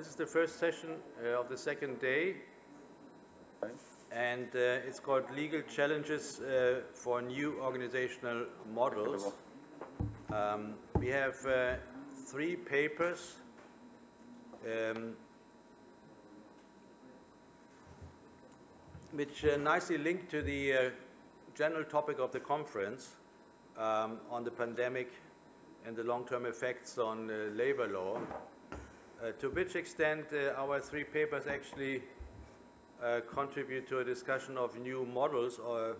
This is the first session uh, of the second day, and uh, it's called Legal Challenges uh, for New Organizational Models. Um, we have uh, three papers. Um, which uh, nicely link to the uh, general topic of the conference um, on the pandemic and the long-term effects on labor law. Uh, to which extent uh, our three papers actually uh, contribute to a discussion of new models or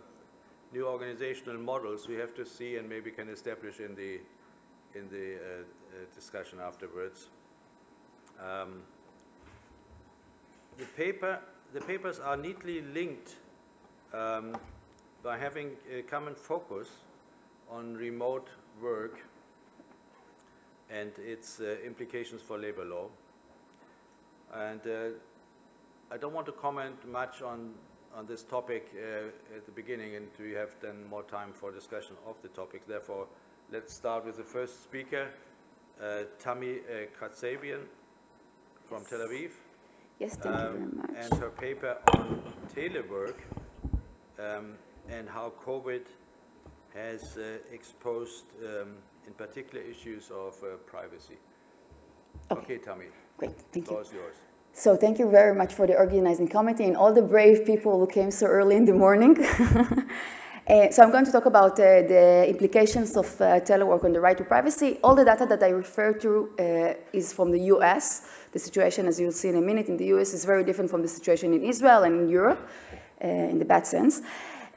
new organizational models we have to see and maybe can establish in the, in the discussion afterwards. Um, the paper the papers are neatly linked um, by having a common focus on remote work and its uh, implications for labor law. And uh, I don't want to comment much on, on this topic uh, at the beginning, and we have then more time for discussion of the topic. Therefore, let's start with the first speaker, uh, Tammy uh, Katsabian from Tel Aviv. Yes, thank um, you very much. And her paper on telework um, and how COVID has uh, exposed, um, in particular, issues of uh, privacy. Okay, okay Tammy. Great, thank you. yours. So thank you very much for the organizing committee and all the brave people who came so early in the morning. uh, so I'm going to talk about uh, the implications of uh, telework on the right to privacy. All the data that I refer to uh, is from the US. The situation, as you'll see in a minute, in the US is very different from the situation in Israel and in Europe, uh, in the bad sense.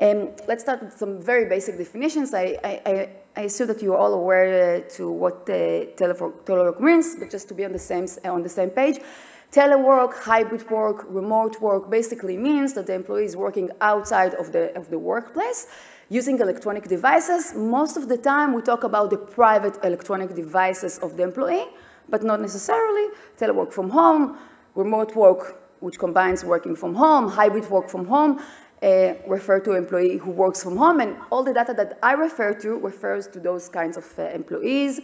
Um, let's start with some very basic definitions. I, I, I assume that you're all aware uh, to what uh, telework means, but just to be on the same, on the same page. Telework, hybrid work, remote work basically means that the employee is working outside of the, of the workplace using electronic devices. Most of the time we talk about the private electronic devices of the employee, but not necessarily. Telework from home, remote work, which combines working from home, hybrid work from home, uh, refer to employee who works from home, and all the data that I refer to refers to those kinds of uh, employees.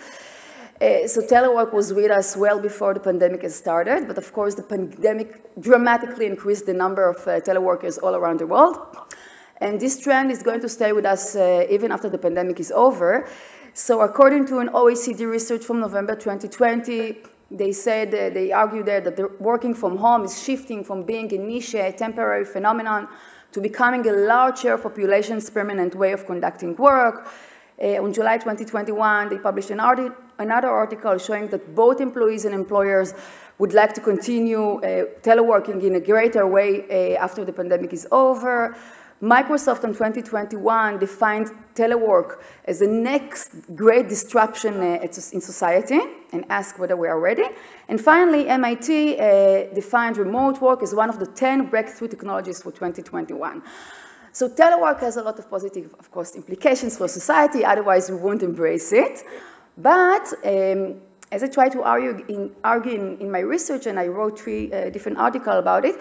Uh, so telework was with us well before the pandemic started, but of course the pandemic dramatically increased the number of uh, teleworkers all around the world. And this trend is going to stay with us uh, even after the pandemic is over. So according to an OECD research from November 2020, they said, uh, they argue there that the working from home is shifting from being a niche, a temporary phenomenon, to becoming a large share of population's permanent way of conducting work. Uh, on July 2021, they published an arti another article showing that both employees and employers would like to continue uh, teleworking in a greater way uh, after the pandemic is over. Microsoft in 2021 defined telework as the next great disruption uh, in society and asked whether we are ready. And finally, MIT uh, defined remote work as one of the 10 breakthrough technologies for 2021. So telework has a lot of positive, of course, implications for society, otherwise we won't embrace it. But um, as I try to argue in, argue in, in, my research, and I wrote three uh, different articles about it,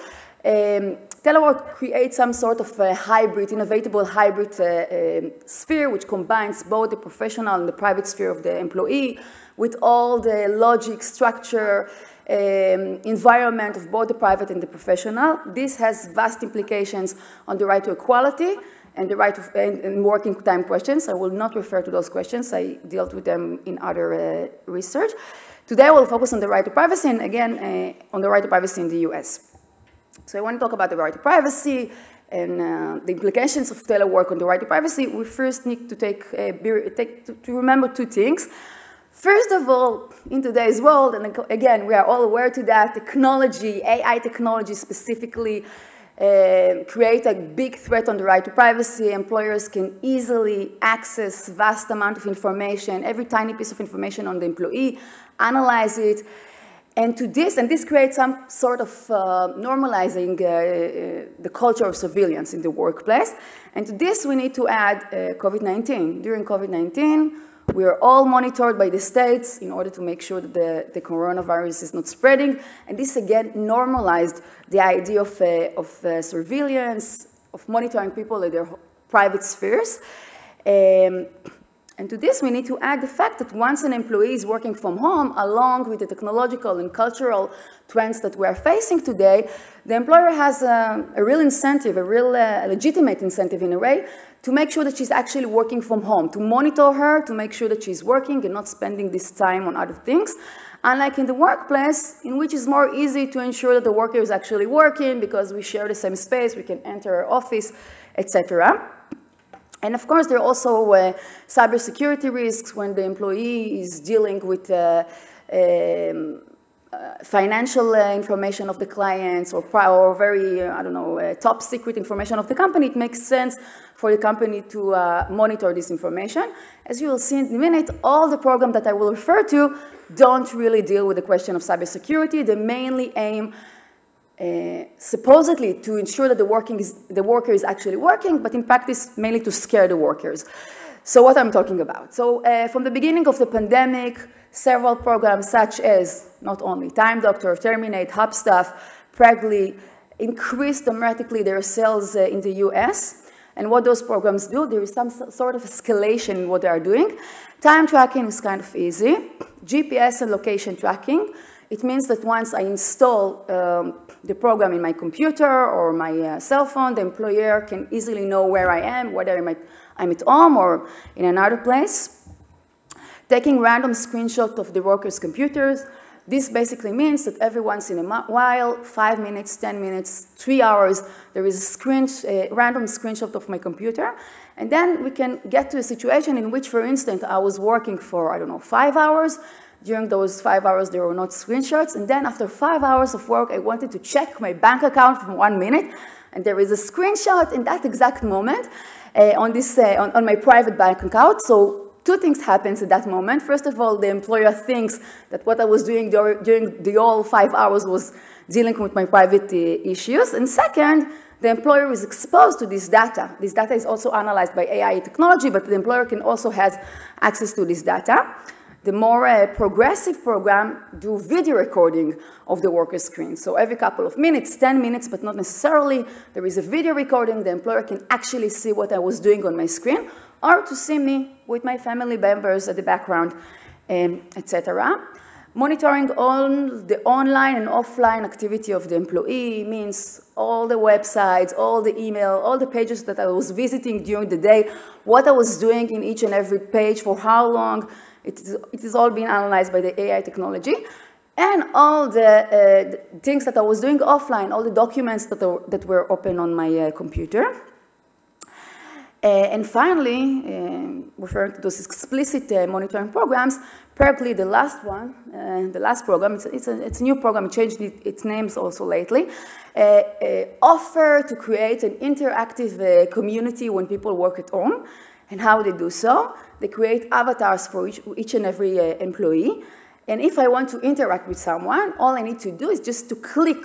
um, telework creates some sort of a hybrid, innovatable hybrid uh, um, sphere which combines both the professional and the private sphere of the employee with all the logic, structure, um, environment of both the private and the professional. This has vast implications on the right to equality and the right to and, and working time questions. I will not refer to those questions. I dealt with them in other uh, research. Today I will focus on the right to privacy and again uh, on the right to privacy in the US. So I want to talk about the right to privacy and uh, the implications of telework on the right to privacy. We first need to take, uh, take to, to remember two things. First of all, in today's world, and again, we are all aware to that, technology, AI technology specifically, uh, create a big threat on the right to privacy. Employers can easily access vast amount of information, every tiny piece of information on the employee, analyze it, and to this, and this creates some sort of uh, normalizing uh, uh, the culture of surveillance in the workplace. And to this, we need to add uh, COVID-19. During COVID-19, we are all monitored by the states in order to make sure that the, the coronavirus is not spreading. And this, again, normalized the idea of, uh, of uh, surveillance, of monitoring people in their private spheres. Um, And to this, we need to add the fact that once an employee is working from home, along with the technological and cultural trends that we are facing today, the employer has a, a real incentive, a real uh, legitimate incentive in a way, to make sure that she's actually working from home, to monitor her, to make sure that she's working and not spending this time on other things. Unlike in the workplace, in which it's more easy to ensure that the worker is actually working because we share the same space, we can enter our office, etc. And of course, there are also uh, cybersecurity risks when the employee is dealing with uh, um, uh, financial uh, information of the clients or, or very, uh, I don't know, uh, top secret information of the company. It makes sense for the company to monitor this information. As you will see in a minute, all the programs that I will refer to don't really deal with the question of cybersecurity. They mainly aim uh, supposedly to ensure that the, working is, the worker is actually working, but in practice, mainly to scare the workers. So what I'm talking about. So uh, from the beginning of the pandemic, several programs such as not only Time Doctor, Teramind, Hubstaff, Pragli, increased dramatically their sales uh, in the US. And what those programs do, there is some sort of escalation in what they are doing. Time tracking is kind of easy. GPS and location tracking, it means that once I install um, the program in my computer or my uh, cell phone, the employer can easily know where I am, whether I'm at, I'm at home or in another place. Taking random screenshots of the workers' computers, this basically means that every once in a while, five minutes, 10 minutes, three hours, there is a, screen, a random screenshot of my computer. And then we can get to a situation in which, for instance, I was working for, I don't know, five hours, during those five hours, there were not screenshots. And then after five hours of work, I wanted to check my bank account for one minute. And there is a screenshot in that exact moment uh, on, this, uh, on, on my private bank account. So two things happened at that moment. First of all, the employer thinks that what I was doing during the all five hours was dealing with my private uh, issues. And second, the employer is exposed to this data. This data is also analyzed by AI technology, but the employer can also have access to this data. The more uh, progressive program do video recording of the worker screen. So every couple of minutes, 10 minutes, but not necessarily, there is a video recording. The employer can actually see what I was doing on my screen or to see me with my family members at the background, um, etc. Monitoring all the online and offline activity of the employee means all the websites, all the email, all the pages that I was visiting during the day, what I was doing in each and every page, for how long, it is, it is all being analyzed by the AI technology. And all the, uh, the things that I was doing offline, all the documents that, are, that were open on my uh, computer. Uh, and finally, uh, referring to those explicit uh, monitoring programs, Pragli, the last one, uh, the last program, it's, it's, a, it's, a, new program, it changed it, its names also lately, offer to create an interactive community when people work at home and how they do so. They create avatars for each, each and every uh, employee. And if I want to interact with someone, all I need to do is just to click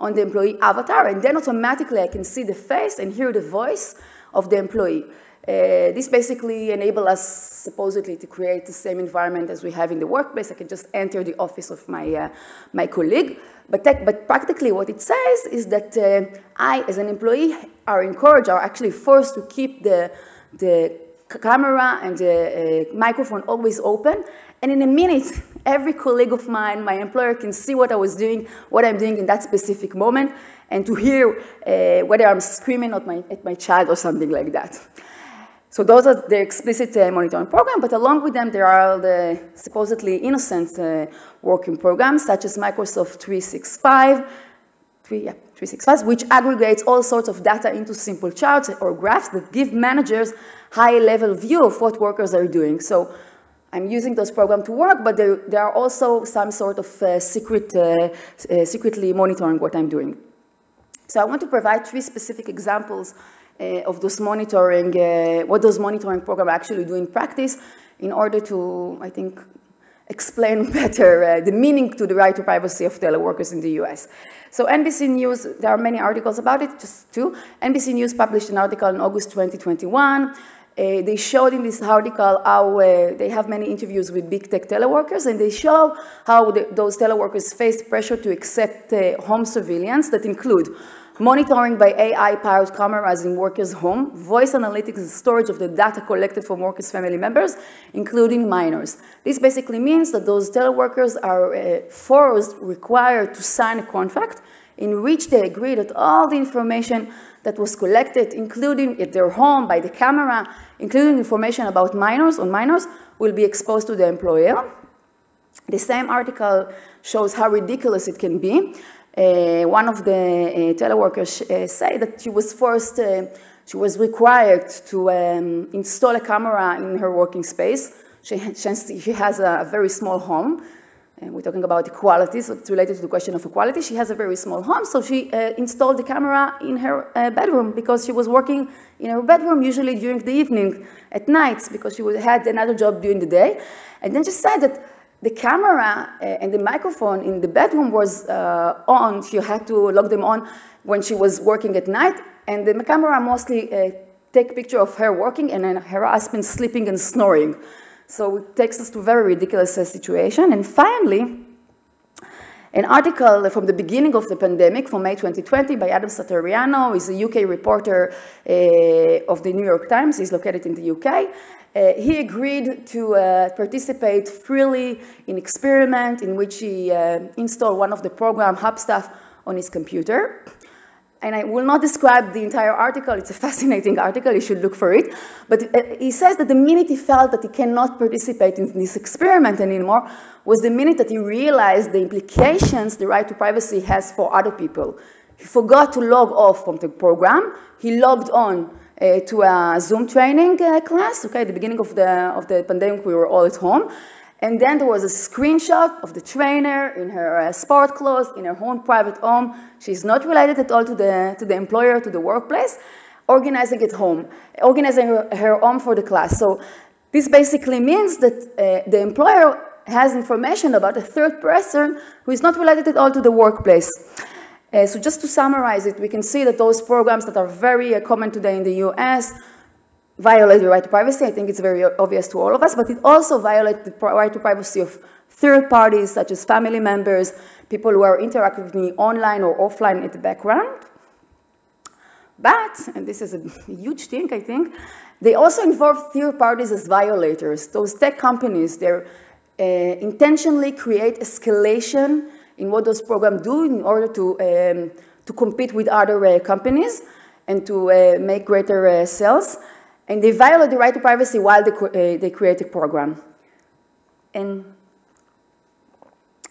on the employee avatar, and then automatically I can see the face and hear the voice of the employee. Uh, this basically enables us supposedly to create the same environment as we have in the workplace. I can just enter the office of my, uh, my colleague. But, but practically what it says is that uh, I, as an employee, are encouraged, are actually forced to keep the, the camera and the uh, microphone always open. And in a minute, every colleague of mine, my employer can see what I was doing, what I'm doing in that specific moment, and to hear uh, whether I'm screaming at my, at my child or something like that. So those are the explicit uh, monitoring program, but along with them, there are the supposedly innocent uh, working programs, such as Microsoft 365, three, yeah, 365, which aggregates all sorts of data into simple charts or graphs that give managers high-level view of what workers are doing. So I'm using those programs to work, but there, there are also some sort of uh, secret, uh, uh, secretly monitoring what I'm doing. So I want to provide three specific examples uh, of those monitoring, uh, what those monitoring programs actually do in practice in order to, I think, explain better uh, the meaning to the right to privacy of teleworkers in the US. So NBC News, there are many articles about it, just two. NBC News published an article in August 2021 uh, they showed in this article how uh, they have many interviews with big tech teleworkers, and they show how the, those teleworkers face pressure to accept uh, home surveillance that include monitoring by AI-powered cameras in workers' home, voice analytics and storage of the data collected from workers' family members, including minors. This basically means that those teleworkers are forced, required to sign a contract in which they agree that all the information that was collected, including at their home by the camera, including information about minors on minors, will be exposed to the employer. The same article shows how ridiculous it can be. Uh, one of the uh, teleworkers uh, say that she was forced, uh, she was required to um, install a camera in her working space. She, she has a very small home. And we're talking about equality, so it's related to the question of equality. She has a very small home, so she uh, installed the camera in her uh, bedroom because she was working in her bedroom, usually during the evening, at nights, because she had another job during the day. And then she said that the camera uh, and the microphone in the bedroom was uh, on. She had to lock them on when she was working at night, and the camera mostly uh, take picture of her working and then her husband sleeping and snoring. So it takes us to a very ridiculous uh, situation. And finally, an article from the beginning of the pandemic from May 2020 by Adam Satariano. is a UK reporter uh, of the New York Times. He's located in the UK. Uh, he agreed to uh, participate freely in experiment in which he uh, installed one of the program Hubstaff on his computer and I will not describe the entire article, it's a fascinating article, you should look for it, but uh, he says that the minute he felt that he cannot participate in this experiment anymore was the minute that he realized the implications the right to privacy has for other people. He forgot to log off from the program, he logged on uh, to a Zoom training uh, class, okay, at the beginning of the, of the pandemic we were all at home, and then there was a screenshot of the trainer in her uh, sport clothes, in her own private home. She's not related at all to the, to the employer, to the workplace, organizing at home, organizing her, her home for the class. So this basically means that uh, the employer has information about a third person who is not related at all to the workplace. Uh, so just to summarize it, we can see that those programs that are very uh, common today in the US violate the right to privacy. I think it's very obvious to all of us, but it also violates the right to privacy of third parties, such as family members, people who are interacting with me online or offline in the background. But, and this is a huge thing, I think, they also involve third parties as violators. Those tech companies, they uh, intentionally create escalation in what those programs do in order to, um, to compete with other uh, companies and to uh, make greater sales and they violate the right to privacy while they, uh, they create a program. And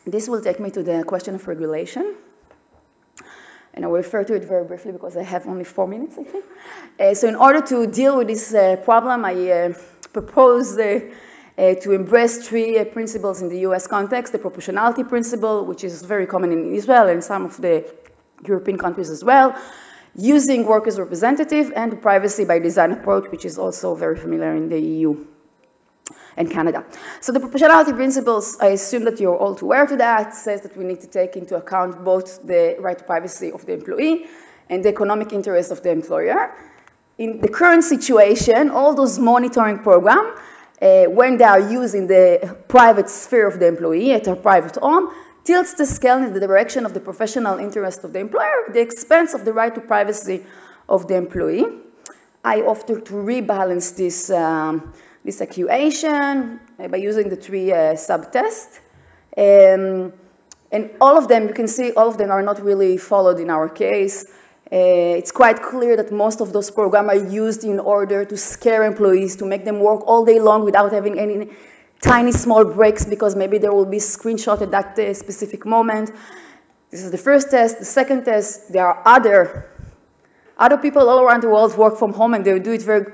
this will take me to the question of regulation. And I will refer to it very briefly because I have only four minutes, I think. Uh, so in order to deal with this uh, problem, I uh, propose uh, uh, to embrace three principles in the US context. The proportionality principle, which is very common in Israel and some of the European countries as well using workers' representative and privacy by design approach, which is also very familiar in the EU and Canada. So the proportionality principles, I assume that you're all aware to that, says that we need to take into account both the right to privacy of the employee and the economic interest of the employer. In the current situation, all those monitoring programs, uh, when they are used in the private sphere of the employee at a private home, tilts the scale in the direction of the professional interest of the employer at the expense of the right to privacy of the employee. I offer to rebalance this, um, this uh, by using the three uh, sub-tests. Um, and all of them, you can see all of them are not really followed in our case. Uh, it's quite clear that most of those programs are used in order to scare employees, to make them work all day long without having any tiny small breaks because maybe there will be screenshot at that uh, specific moment. This is the first test. The second test, there are other, other people all around the world work from home and they do it very,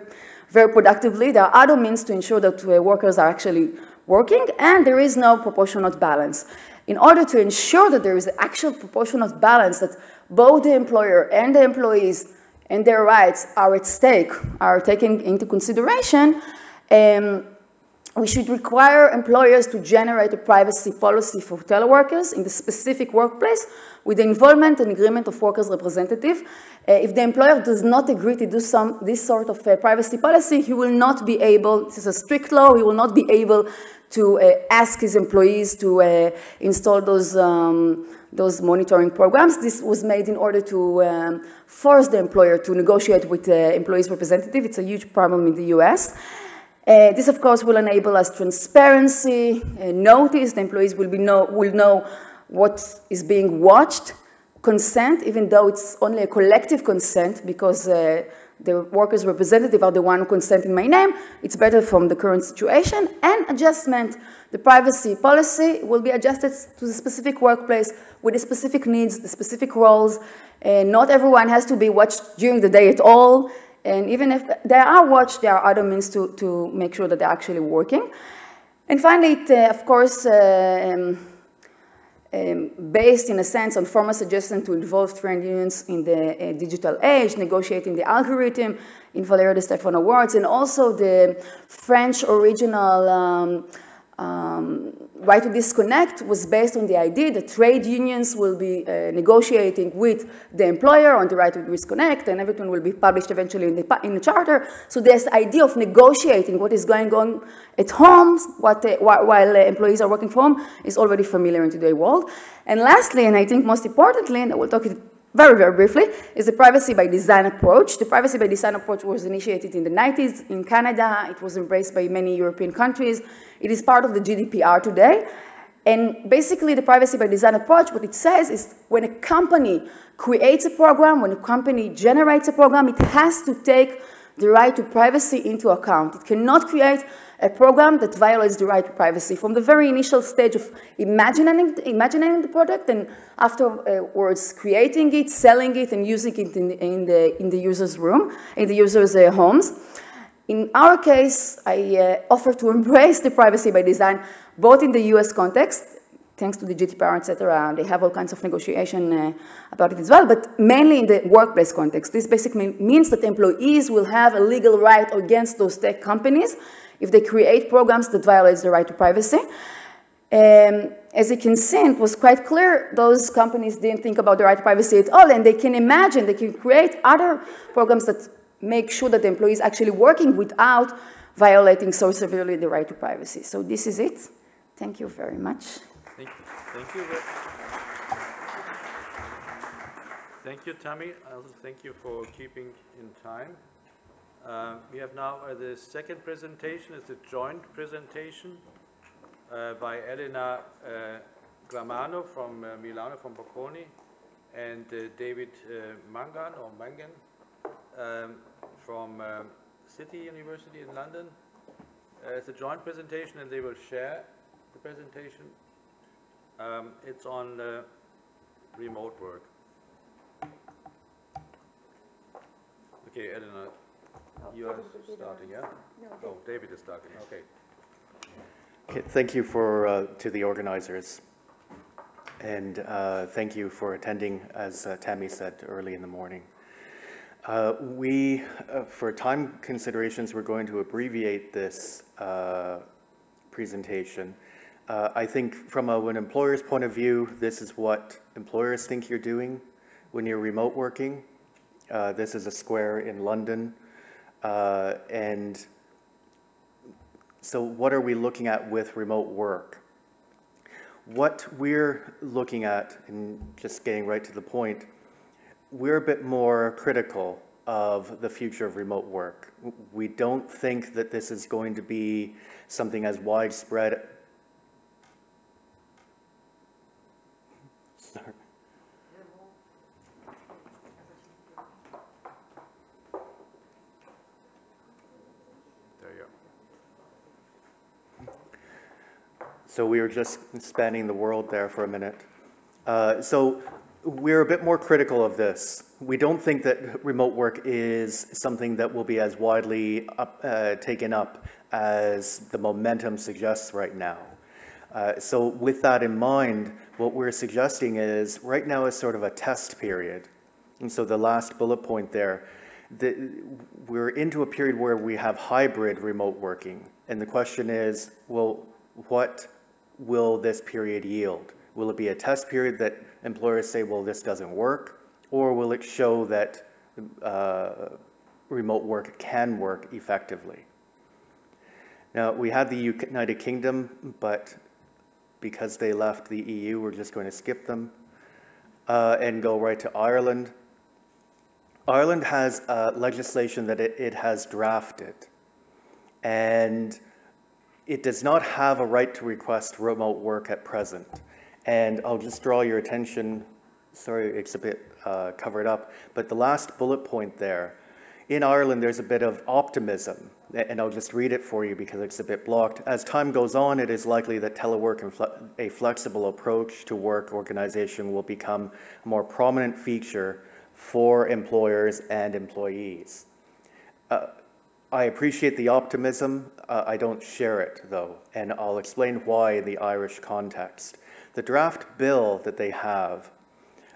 very productively. There are other means to ensure that uh, workers are actually working and there is no proportionate balance. In order to ensure that there is actual proportionate balance, that both the employer and the employees and their rights are at stake, are taken into consideration, um, we should require employers to generate a privacy policy for teleworkers in the specific workplace with the involvement and agreement of workers' representative. Uh, if the employer does not agree to do some, this sort of uh, privacy policy, he will not be able, this is a strict law, he will not be able to uh, ask his employees to uh, install those, um, those monitoring programs. This was made in order to um, force the employer to negotiate with the employee's representative. It's a huge problem in the US. Uh, this, of course, will enable us transparency, uh, notice. The employees will, be know, will know what is being watched, consent, even though it's only a collective consent because uh, the workers' representative are the one who consent in my name. It's better from the current situation. And adjustment, the privacy policy will be adjusted to the specific workplace with the specific needs, the specific roles. Uh, not everyone has to be watched during the day at all. And even if they are watched, there are other means to, to make sure that they're actually working. And finally, it, uh, of course, uh, um, um, based in a sense on formal suggestion to involve trade unions in the uh, digital age, negotiating the algorithm in Valerio de Stefano Awards, and also the French original um, um, right to disconnect was based on the idea that trade unions will be uh, negotiating with the employer on the right to disconnect and everything will be published eventually in the, in the charter. So this idea of negotiating what is going on at home what, uh, while uh, employees are working from home is already familiar in today's world. And lastly, and I think most importantly, and I will talk very, very briefly, is the privacy by design approach. The privacy by design approach was initiated in the 90s in Canada. It was embraced by many European countries. It is part of the GDPR today. And basically, the privacy by design approach, what it says is when a company creates a program, when a company generates a program, it has to take the right to privacy into account. It cannot create a program that violates the right to privacy from the very initial stage of imagining, imagining the product and afterwards creating it, selling it, and using it in the, in the, in the user's room, in the user's uh, homes. In our case, I uh, offer to embrace the privacy by design, both in the US context, thanks to the GDPR, et cetera, they have all kinds of negotiation uh, about it as well, but mainly in the workplace context. This basically means that employees will have a legal right against those tech companies if they create programs that violates the right to privacy. Um, as you can see, it was quite clear those companies didn't think about the right to privacy at all, and they can imagine, they can create other programs that make sure that the employee is actually working without violating so severely the right to privacy. So this is it. Thank you very much. Thank you. Thank you. Thank you, Tammy. Thank you for keeping in time. Uh, we have now uh, the second presentation. It's a joint presentation uh, by Elena uh, from uh, Milano, from Bocconi, and uh, David Mangan, or Mangan, um, from um, City University in London. it's a joint presentation, and they will share the presentation. Um, it's on remote work. Okay, Elena, you are starting, yeah? Oh, David is starting, okay. Okay, thank you for, uh, to the organizers. And uh, thank you for attending, as uh, Tammy said early in the morning. Uh, we, uh, for time considerations, we're going to abbreviate this uh, presentation. I think from a, an employer's point of view, this is what employers think you're doing when you're remote working. this is a square in London. Uh, and so what are we looking at with remote work? What we're looking at, and just getting right to the point, we're a bit more critical of the future of remote work. We don't think that this is going to be something as widespread. Sorry. So we were just spanning the world there for a minute. Uh, so we're a bit more critical of this. We don't think that remote work is something that will be as widely up, uh, taken up as the momentum suggests right now. Uh, so with that in mind, what we're suggesting is right now is sort of a test period. And so the last bullet point there, the, we're into a period where we have hybrid remote working. And the question is, well, what will this period yield? Will it be a test period that employers say, well, this doesn't work? Or will it show that uh, remote work can work effectively? Now, we had the United Kingdom, but because they left the EU, we're just going to skip them uh, and go right to Ireland. Ireland has uh, legislation that it, it has drafted, and it does not have a right to request remote work at present. And I'll just draw your attention, sorry, it's a bit uh, covered up, but the last bullet point there, in Ireland, there's a bit of optimism, and I'll just read it for you because it's a bit blocked. As time goes on, it is likely that telework and fle a flexible approach to work organization will become a more prominent feature for employers and employees. Uh, I appreciate the optimism. Uh, I don't share it, though, and I'll explain why in the Irish context. The draft bill that they have,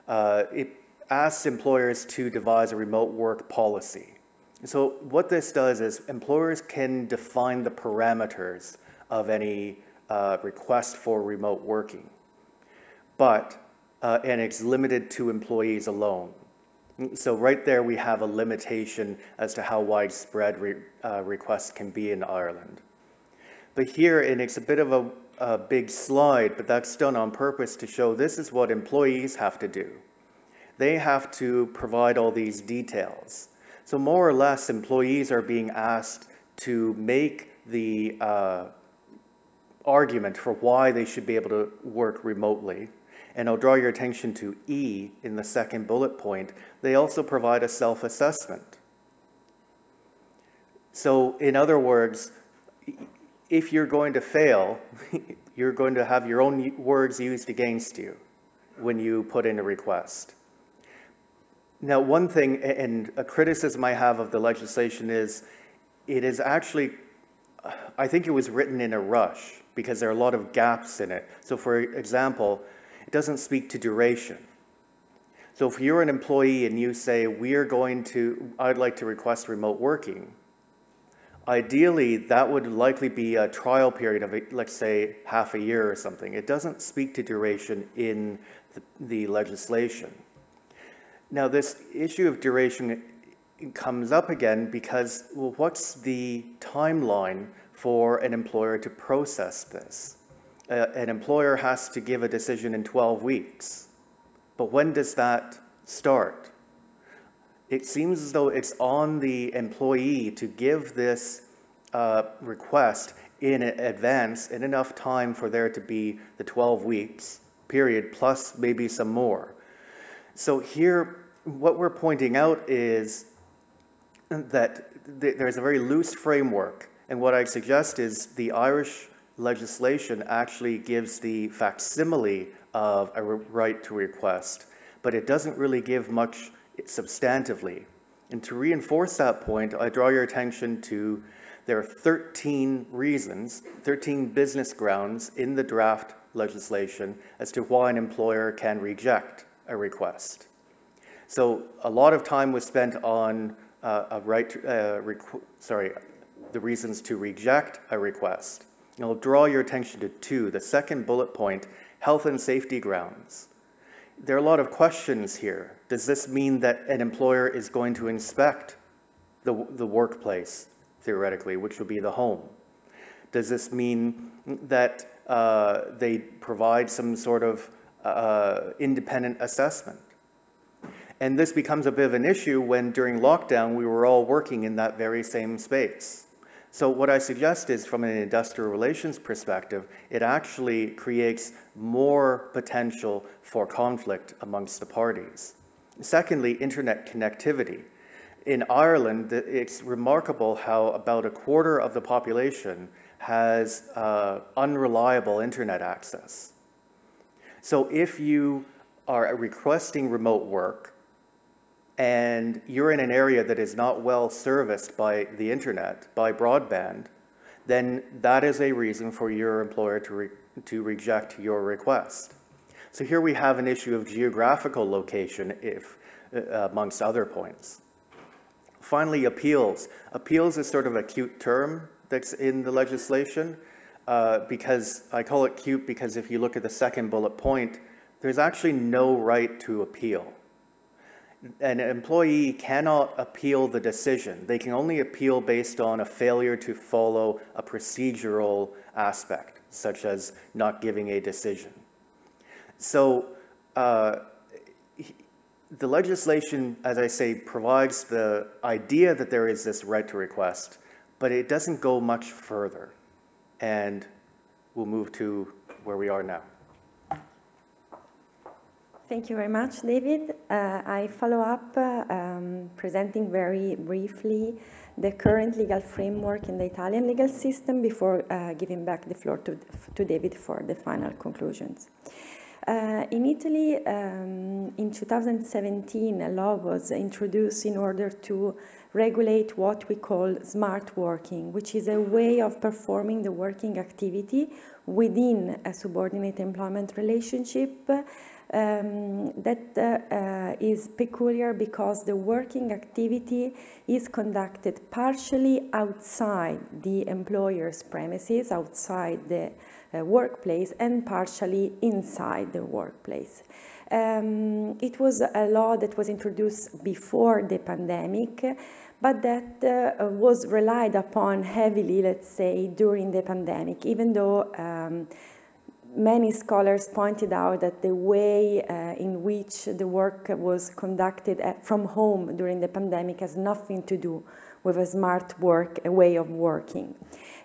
uh, it asks employers to devise a remote work policy. So what this does is employers can define the parameters of any uh, request for remote working, but, uh, and it's limited to employees alone. So right there, we have a limitation as to how widespread re, uh, requests can be in Ireland. But here, and it's a bit of a, a big slide, but that's done on purpose to show this is what employees have to do. They have to provide all these details. So more or less, employees are being asked to make the uh, argument for why they should be able to work remotely and I'll draw your attention to E in the second bullet point. They also provide a self-assessment. So in other words, if you're going to fail, you're going to have your own words used against you when you put in a request. Now, one thing, and a criticism I have of the legislation is it is actually, I think it was written in a rush because there are a lot of gaps in it. So for example, doesn't speak to duration. So if you're an employee and you say, we're going to, I'd like to request remote working, ideally that would likely be a trial period of, let's say, half a year or something. It doesn't speak to duration in the, the legislation. Now this issue of duration comes up again because, well, what's the timeline for an employer to process this? Uh, an employer has to give a decision in 12 weeks. But when does that start? It seems as though it's on the employee to give this uh, request in advance in enough time for there to be the 12 weeks period plus maybe some more. So here, what we're pointing out is that th there's a very loose framework. And what I suggest is the Irish legislation actually gives the facsimile of a right to request, but it doesn't really give much substantively. And to reinforce that point, I draw your attention to there are 13 reasons, 13 business grounds in the draft legislation as to why an employer can reject a request. So a lot of time was spent on uh, a right, to, uh, sorry, the reasons to reject a request. I'll draw your attention to two. The second bullet point, health and safety grounds. There are a lot of questions here. Does this mean that an employer is going to inspect the, the workplace, theoretically, which would be the home? Does this mean that uh, they provide some sort of uh, independent assessment? And this becomes a bit of an issue when during lockdown we were all working in that very same space. So what I suggest is from an industrial relations perspective, it actually creates more potential for conflict amongst the parties. Secondly, internet connectivity. In Ireland, it's remarkable how about a quarter of the population has uh, unreliable internet access. So if you are requesting remote work, and you're in an area that is not well serviced by the internet, by broadband, then that is a reason for your employer to, re to reject your request. So here we have an issue of geographical location if, uh, amongst other points. Finally, appeals. Appeals is sort of a cute term that's in the legislation uh, because I call it cute because if you look at the second bullet point, there's actually no right to appeal. An employee cannot appeal the decision. They can only appeal based on a failure to follow a procedural aspect, such as not giving a decision. So uh, the legislation, as I say, provides the idea that there is this right to request, but it doesn't go much further. And we'll move to where we are now. Thank you very much, David. Uh, I follow up uh, um, presenting very briefly the current legal framework in the Italian legal system before uh, giving back the floor to, to David for the final conclusions. Uh, in Italy, um, in 2017, a law was introduced in order to regulate what we call smart working, which is a way of performing the working activity within a subordinate employment relationship um, that uh, uh, is peculiar because the working activity is conducted partially outside the employer's premises, outside the uh, workplace, and partially inside the workplace. Um, it was a law that was introduced before the pandemic, but that uh, was relied upon heavily, let's say, during the pandemic, even though um, many scholars pointed out that the way uh, in which the work was conducted at, from home during the pandemic has nothing to do with a smart work, a way of working.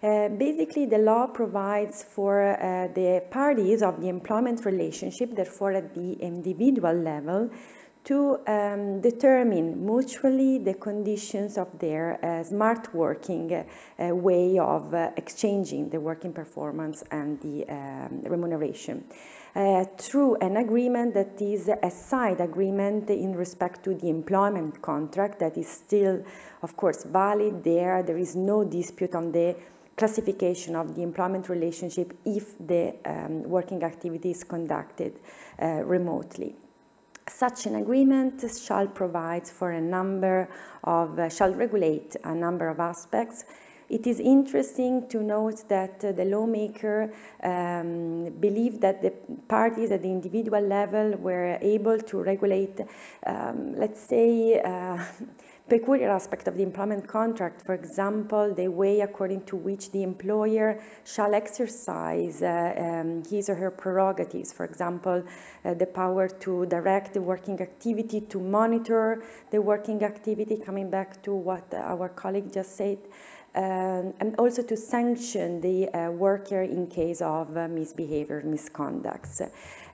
Uh, basically, the law provides for uh, the parties of the employment relationship, therefore at the individual level, to um, determine mutually the conditions of their uh, smart working uh, way of uh, exchanging the working performance and the um, remuneration. Uh, through an agreement that is a side agreement in respect to the employment contract that is still, of course, valid there. There is no dispute on the classification of the employment relationship if the um, working activity is conducted uh, remotely. Such an agreement shall provide for a number of, uh, shall regulate a number of aspects. It is interesting to note that uh, the lawmaker um, believed that the parties at the individual level were able to regulate, um, let's say, uh, peculiar aspect of the employment contract, for example, the way according to which the employer shall exercise uh, um, his or her prerogatives, for example, uh, the power to direct the working activity, to monitor the working activity, coming back to what our colleague just said, um, and also to sanction the uh, worker in case of uh, misbehavior, misconducts.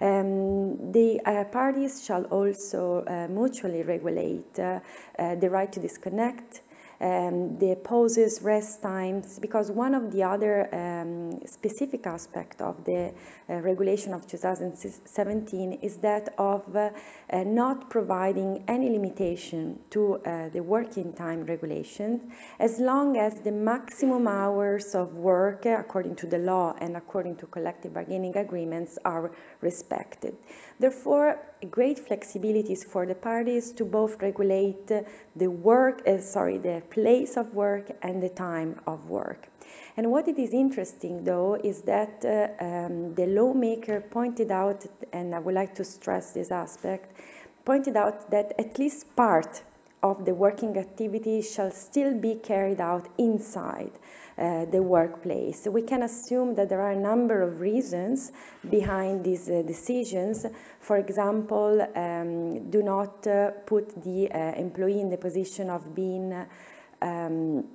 Um, the uh, parties shall also uh, mutually regulate uh, uh, the right to disconnect, um, the pauses, rest times, because one of the other um, specific aspect of the uh, regulation of 2017 is that of uh, uh, not providing any limitation to uh, the working time regulations as long as the maximum hours of work according to the law and according to collective bargaining agreements are respected. Therefore, great flexibilities for the parties to both regulate the work, uh, sorry, the place of work and the time of work. And what it is interesting, though, is that uh, um, the lawmaker pointed out, and I would like to stress this aspect, pointed out that at least part of the working activity shall still be carried out inside uh, the workplace. We can assume that there are a number of reasons behind these uh, decisions. For example, um, do not uh, put the uh, employee in the position of being um,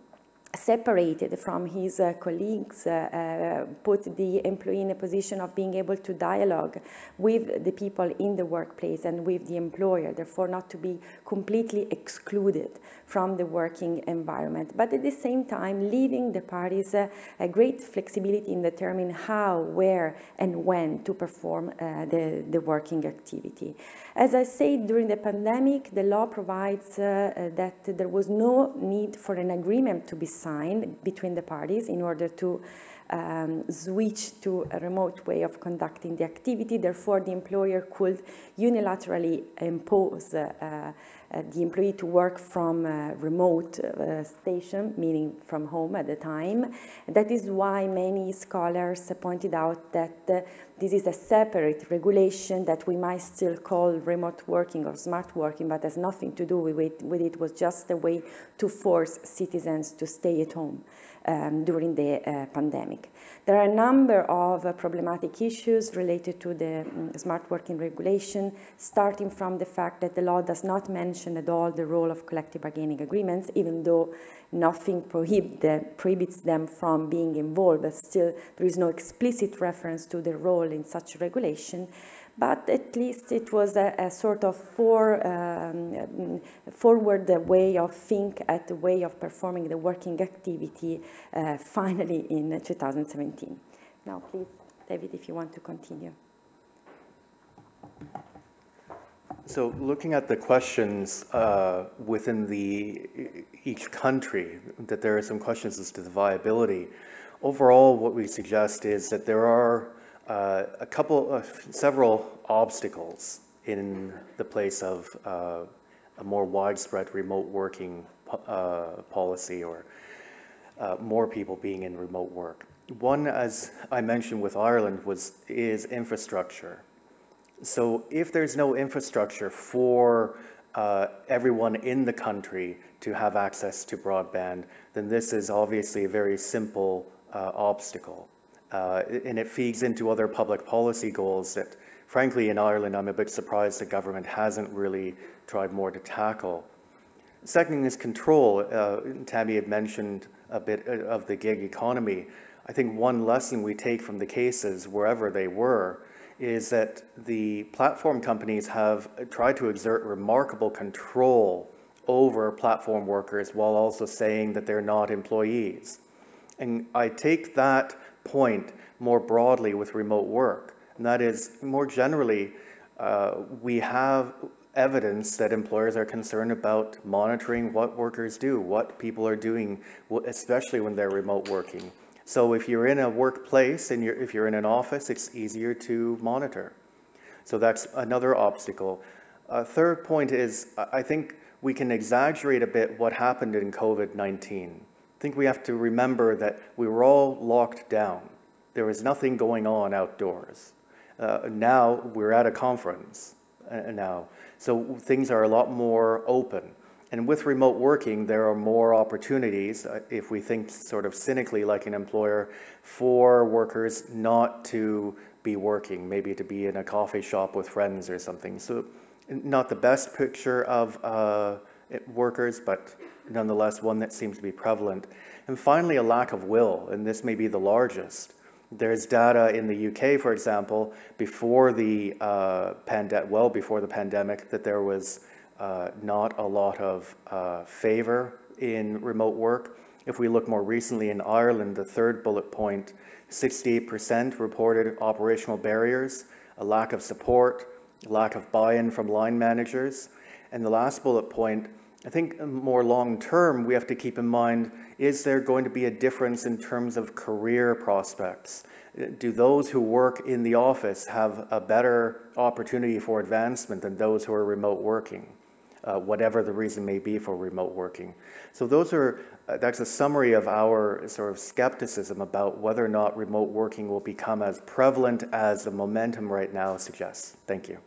separated from his uh, colleagues, uh, uh, put the employee in a position of being able to dialogue with the people in the workplace and with the employer, therefore not to be completely excluded from the working environment. But at the same time, leaving the parties uh, a great flexibility in determining how, where, and when to perform uh, the, the working activity. As I said, during the pandemic, the law provides uh, that there was no need for an agreement to be signed between the parties in order to um, switch to a remote way of conducting the activity. Therefore, the employer could unilaterally impose uh, the employee to work from a remote uh, station, meaning from home at the time. That is why many scholars pointed out that uh, this is a separate regulation that we might still call remote working or smart working, but has nothing to do with it. With it was just a way to force citizens to stay at home um, during the uh, pandemic. There are a number of uh, problematic issues related to the um, smart working regulation, starting from the fact that the law does not mention at all the role of collective bargaining agreements, even though nothing prohibit prohibits them from being involved, but still there is no explicit reference to the role in such regulation but at least it was a, a sort of for, um, forward way of think at the way of performing the working activity uh, finally in 2017. Now, please, David, if you want to continue. So looking at the questions uh, within the each country, that there are some questions as to the viability. Overall, what we suggest is that there are uh, a couple, of several obstacles in the place of uh, a more widespread remote working uh, policy or uh, more people being in remote work. One, as I mentioned with Ireland, was is infrastructure. So if there's no infrastructure for uh, everyone in the country to have access to broadband, then this is obviously a very simple uh, obstacle. Uh, and it feeds into other public policy goals that, frankly, in Ireland, I'm a bit surprised the government hasn't really tried more to tackle. Second is control. Uh, Tammy had mentioned a bit uh, of the gig economy. I think one lesson we take from the cases, wherever they were, is that the platform companies have tried to exert remarkable control over platform workers while also saying that they're not employees. And I take that point more broadly with remote work. And that is, more generally, uh, we have evidence that employers are concerned about monitoring what workers do, what people are doing, especially when they're remote working. So if you're in a workplace and you're, if you're in an office, it's easier to monitor. So that's another obstacle. A third point is, I think we can exaggerate a bit what happened in COVID-19. I think we have to remember that we were all locked down. There was nothing going on outdoors. Uh, now we're at a conference uh, now, so things are a lot more open. And with remote working, there are more opportunities, uh, if we think sort of cynically like an employer, for workers not to be working, maybe to be in a coffee shop with friends or something. So not the best picture of uh, workers, but nonetheless one that seems to be prevalent. And finally, a lack of will, and this may be the largest. There's data in the UK, for example, before the uh, pandemic, well before the pandemic, that there was uh, not a lot of uh, favor in remote work. If we look more recently in Ireland, the third bullet point, 68% reported operational barriers, a lack of support, lack of buy-in from line managers. And the last bullet point, I think more long term, we have to keep in mind, is there going to be a difference in terms of career prospects? Do those who work in the office have a better opportunity for advancement than those who are remote working? Uh, whatever the reason may be for remote working. So those are, uh, that's a summary of our sort of skepticism about whether or not remote working will become as prevalent as the momentum right now suggests. Thank you.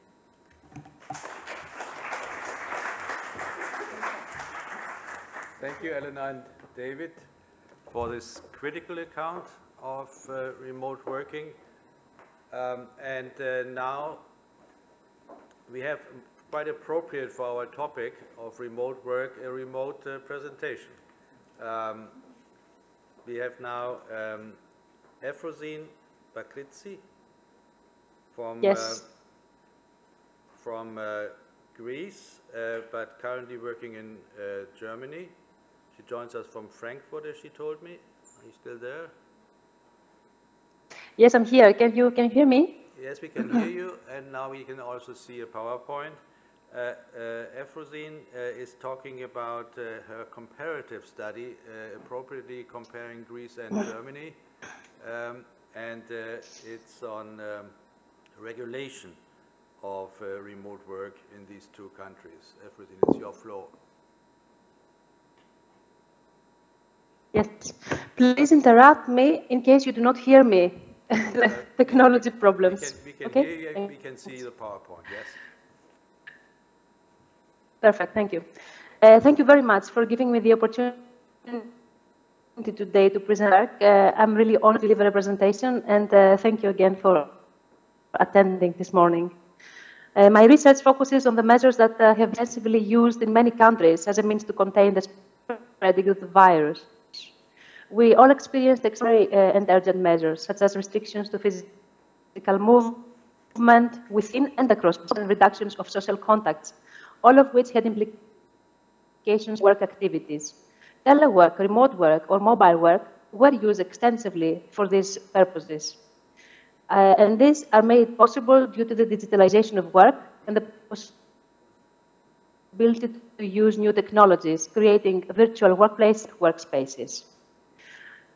Thank you, Elena and David, for this critical account of uh, remote working. Um, and uh, now we have quite appropriate for our topic of remote work, a remote uh, presentation. Um, we have now um, Effrosyni Bakirtzi from, yes. Uh, from uh, Greece, uh, but currently working in Germany. She joins us from Frankfurt, as she told me. Are you still there? Yes, I'm here. Can you can you hear me? Yes, we can hear you, and now we can also see a PowerPoint. Uh, uh, Effrosyni uh, is talking about uh, her comparative study, uh, appropriately comparing Greece and Germany, um, and uh, it's on um, regulation of uh, remote work in these two countries. Everything is your floor. Yes. Please interrupt me in case you do not hear me. Technology We problems. can, we can okay? hear you, we can see the PowerPoint, yes? Perfect. Thank you. Uh, thank you very much for giving me the opportunity today to present. Uh, I'm really honored to deliver a presentation, and uh, thank you again for attending this morning. Uh, my research focuses on the measures that uh, have been extensively used in many countries as a means to contain the spreading of the virus. We all experienced extraordinary uh, and urgent measures, such as restrictions to physical movement within and across and reductions of social contacts, all of which had implications on work activities. Telework, remote work, or mobile work were used extensively for these purposes. Uh, and these are made possible due to the digitalization of work and the possibility to use new technologies, creating virtual workplace workspaces.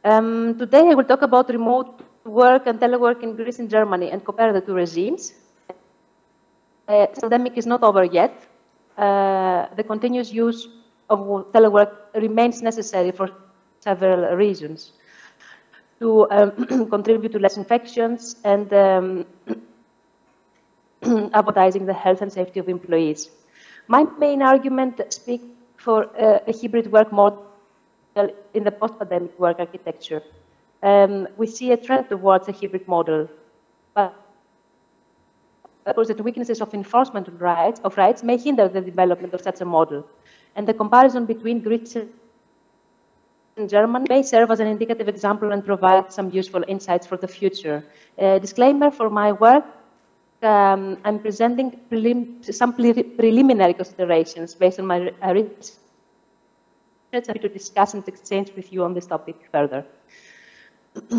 Um, today, I will talk about remote work and telework in Greece and Germany and compare the two regimes. Uh, the pandemic is not over yet. Uh, the continuous use of telework remains necessary for several reasons to um, contribute to less infections and um, advertising the health and safety of employees. My main argument speaks for uh, a hybrid work model in the post-pandemic work architecture. Um, we see a trend towards a hybrid model, but course, the weaknesses of enforcement of rights, of rights may hinder the development of such a model. And the comparison between Greece and Germany may serve as an indicative example and provide some useful insights for the future. Uh, disclaimer for my work, um, I'm presenting prelim some pre preliminary considerations based on my uh, research. To discuss and exchange with you on this topic further.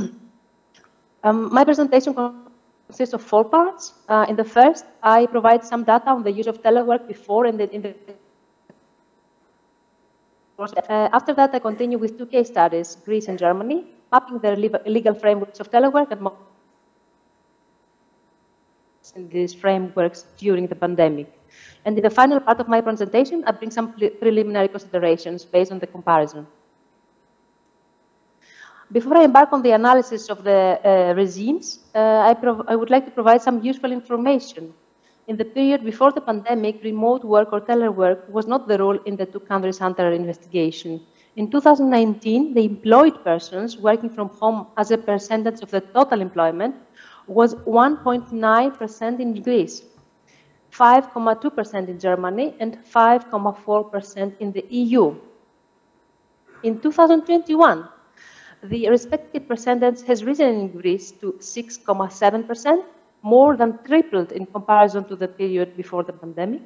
um, my presentation consists of four parts. Uh, in the first, I provide some data on the use of telework before and in the uh, after that, I continue with two case studies, Greece and Germany, mapping the legal frameworks of telework and in these frameworks during the pandemic. And in the final part of my presentation, I bring some preliminary considerations based on the comparison. Before I embark on the analysis of the uh, regimes, uh, I, I, would like to provide some useful information. In the period before the pandemic, remote work or telework was not the rule in the two countries under investigation. In 2019, the employed persons working from home as a percentage of the total employment was 1.9% in Greece, 5.2% in Germany, and 5.4% in the EU. In 2021, the respective percentage has risen in Greece to 6.7%, more than tripled in comparison to the period before the pandemic.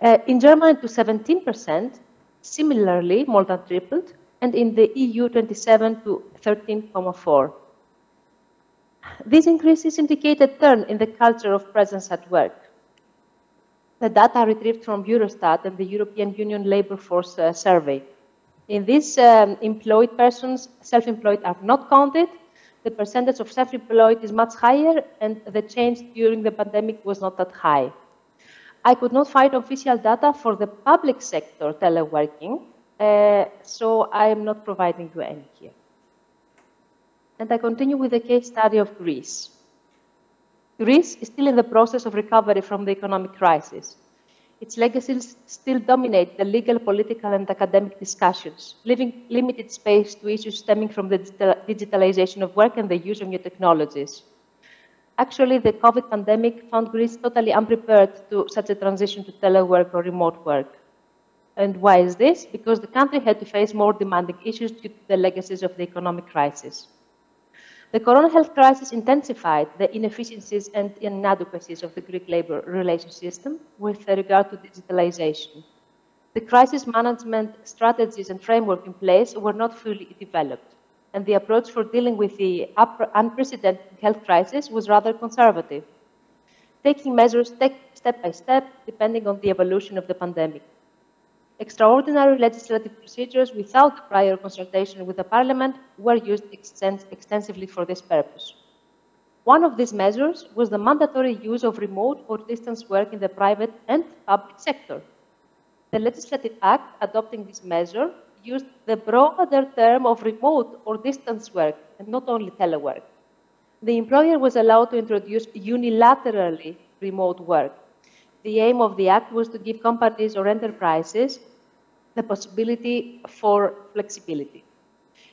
Uh, in Germany to 17%, similarly more than tripled, and in the EU 27 to 13.4. These increases indicate a turn in the culture of presence at work. The data retrieved from Eurostat and the European Union Labour Force uh, Survey in these um, employed persons, self-employed are not counted. The percentage of self-employed is much higher, and the change during the pandemic was not that high. I could not find official data for the public sector teleworking, uh, so I am not providing you any here. And I continue with the case study of Greece. Greece is still in the process of recovery from the economic crisis. Its legacies still dominate the legal, political, and academic discussions, leaving limited space to issues stemming from the digitalization of work and the use of new technologies. Actually, the COVID pandemic found Greece totally unprepared to such a transition to telework or remote work. And why is this? Because the country had to face more demanding issues due to the legacies of the economic crisis. The corona health crisis intensified the inefficiencies and inadequacies of the Greek labor relations system with regard to digitalization. The crisis management strategies and framework in place were not fully developed, and the approach for dealing with the unprecedented health crisis was rather conservative, taking measures step by step depending on the evolution of the pandemic. Extraordinary legislative procedures without prior consultation with the Parliament were used extens extensively for this purpose. One of these measures was the mandatory use of remote or distance work in the private and public sector. The Legislative Act adopting this measure used the broader term of remote or distance work and not only telework. The employer was allowed to introduce unilaterally remote work. The aim of the Act was to give companies or enterprises the possibility for flexibility.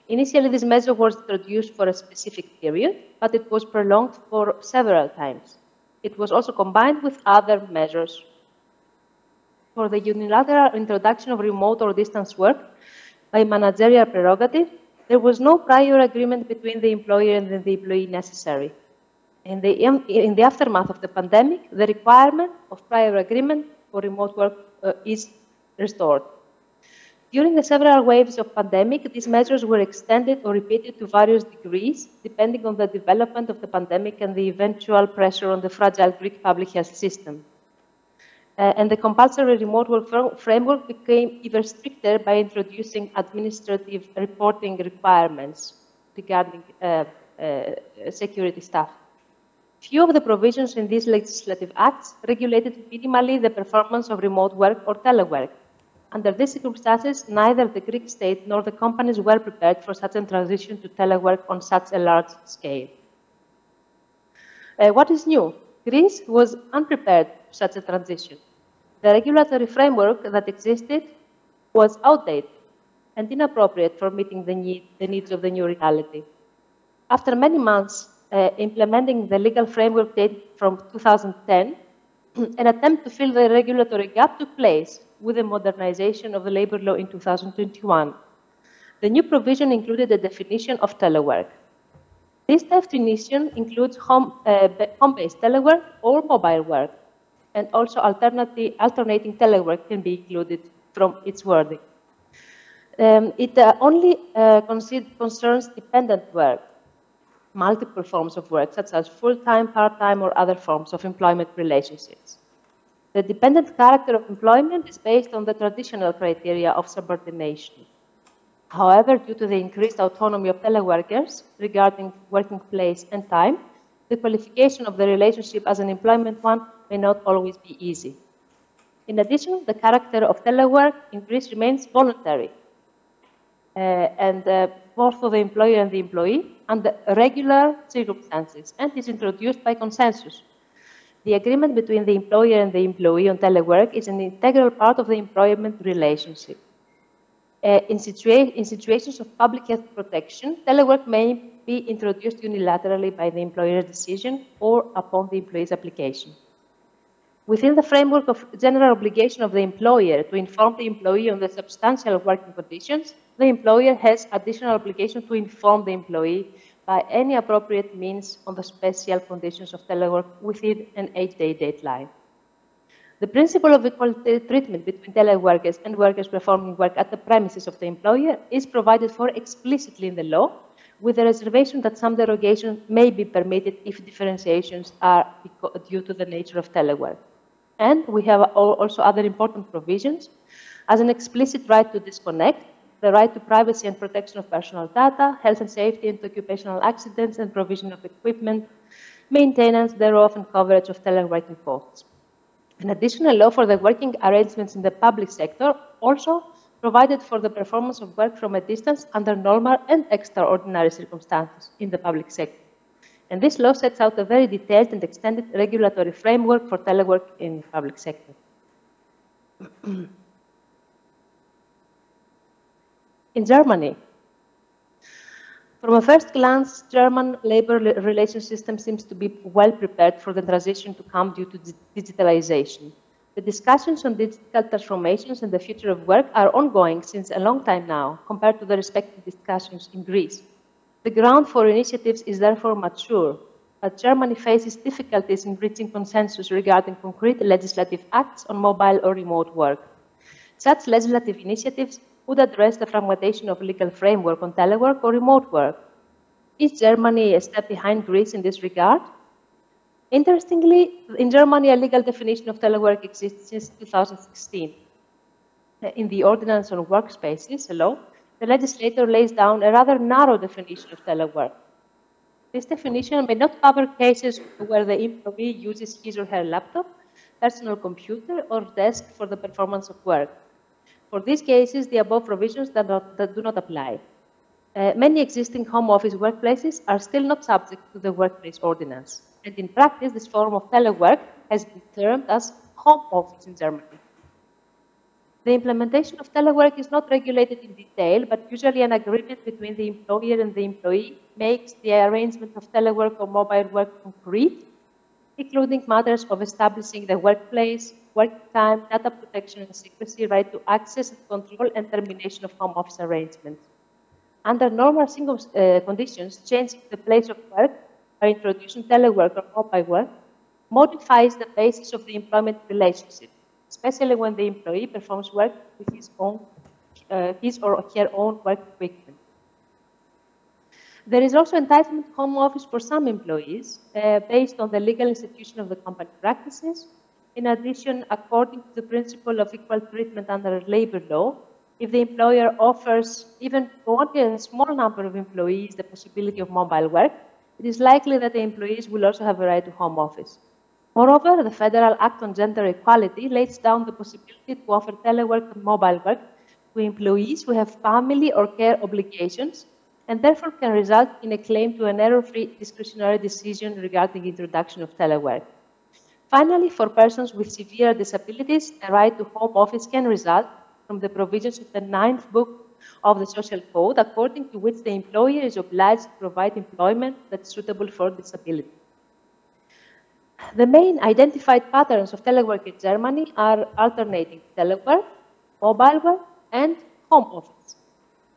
Initially, this measure was introduced for a specific period, but it was prolonged for several times. It was also combined with other measures. For the unilateral introduction of remote or distance work by managerial prerogative, there was no prior agreement between the employer and the employee necessary. In the, in the aftermath of the pandemic, the requirement of prior agreement for remote work uh, is restored. During the several waves of pandemic, these measures were extended or repeated to various degrees, depending on the development of the pandemic and the eventual pressure on the fragile Greek public health system. Uh, and the compulsory remote work framework became even stricter by introducing administrative reporting requirements regarding uh, uh, security staff. Few of the provisions in these legislative acts regulated minimally the performance of remote work or telework, under these circumstances, neither the Greek state nor the companies were prepared for such a transition to telework on such a large scale. Uh, what is new? Greece was unprepared for such a transition. The regulatory framework that existed was outdated and inappropriate for meeting the, need, the needs of the new reality. After many months uh, implementing the legal framework dated from 2010, an attempt to fill the regulatory gap took place with the modernization of the labor law in 2021. The new provision included a definition of telework. This definition includes home, uh, home-based telework or mobile work, and also alternating telework can be included from its wording. Um, it uh, only uh, concerns dependent work, multiple forms of work, such as full-time, part-time, or other forms of employment relationships. The dependent character of employment is based on the traditional criteria of subordination. However, due to the increased autonomy of teleworkers regarding working place and time, the qualification of the relationship as an employment one may not always be easy. In addition, the character of telework in Greece remains voluntary, and uh, both for the employer and the employee under regular circumstances, and is introduced by consensus the agreement between the employer and the employee on telework is an integral part of the employment relationship. Uh, in, situa in, situations of public health protection, telework may be introduced unilaterally by the employer's decision or upon the employee's application. Within the framework of general obligation of the employer to inform the employee on the substantial working conditions, the employer has additional obligation to inform the employee by any appropriate means on the special conditions of telework within an eight-day deadline. The principle of equal treatment between teleworkers and workers performing work at the premises of the employer is provided for explicitly in the law, with the reservation that some derogations may be permitted if differentiations are due to the nature of telework. And we have also other important provisions, as an explicit right to disconnect, the right to privacy and protection of personal data, health and safety and occupational accidents and provision of equipment, maintenance thereof and coverage of teleworking costs. An additional law for the working arrangements in the public sector also provided for the performance of work from a distance under normal and extraordinary circumstances in the public sector. And this law sets out a very detailed and extended regulatory framework for telework in the public sector. in Germany. From a first glance, German labor relations system seems to be well prepared for the transition to come due to digitalization. The discussions on digital transformations and the future of work are ongoing since a long time now, compared to the respective discussions in Greece. The ground for initiatives is therefore mature, but Germany faces difficulties in reaching consensus regarding concrete legislative acts on mobile or remote work. Such legislative initiatives would address the fragmentation of legal framework on telework or remote work. Is Germany a step behind Greece in this regard? Interestingly, in Germany, a legal definition of telework exists since 2016. in the Ordinance on Workspaces, a law, the legislator lays down a rather narrow definition of telework. This definition may not cover cases where the employee uses his or her laptop, personal computer, or desk for the performance of work. For these cases, the above provisions that, not, that do not apply. Uh, many existing home office workplaces are still not subject to the workplace ordinance. And in practice, this form of telework has been termed as home office in Germany. The implementation of telework is not regulated in detail, but usually an agreement between the employer and the employee makes the arrangement of telework or mobile work concrete, including matters of establishing the workplace, work time, data protection and secrecy, right to access and control, and termination of home office arrangements. Under normal single uh, conditions, changing the place of work by introducing telework or mobile work modifies the basis of the employment relationship especially when the employee performs work with his, own, uh, his or her own work equipment. There is also entitlement to home office for some employees uh, based on the legal institution of the company practices. In addition, according to the principle of equal treatment under labor law, if the employer offers even only a small number of employees the possibility of mobile work, it is likely that the employees will also have a right to home office. Moreover, the Federal Act on Gender Equality lays down the possibility to offer telework and mobile work to employees who have family or care obligations and therefore can result in a claim to an error-free discretionary decision regarding the introduction of telework. Finally, for persons with severe disabilities, a right to home office can result from the provisions of the ninth book of the Social Code, according to which the employer is obliged to provide employment that is suitable for disability. The main identified patterns of telework in Germany are alternating telework, mobile work, and home office.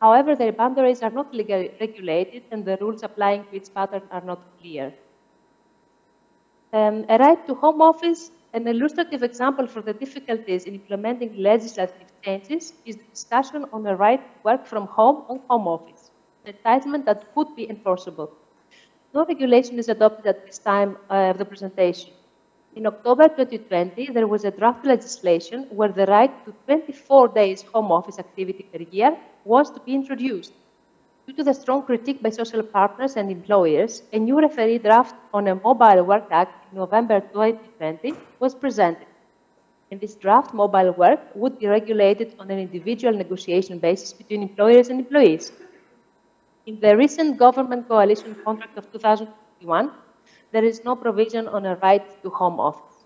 However, their boundaries are not legally regulated and the rules applying to each pattern are not clear. Um, a right to home office, an illustrative example for the difficulties in implementing legislative changes is the discussion on the right to work from home on home office, an entitlement that could be enforceable. No regulation is adopted at this time uh, of the presentation. In October 2020, there was a draft legislation where the right to 24 days home office activity per year was to be introduced. Due to the strong critique by social partners and employers, a new referee draft on a Mobile Work Act in November 2020 was presented. In this draft, mobile work would be regulated on an individual negotiation basis between employers and employees. In the recent government coalition contract of 2021, there is no provision on a right to home office.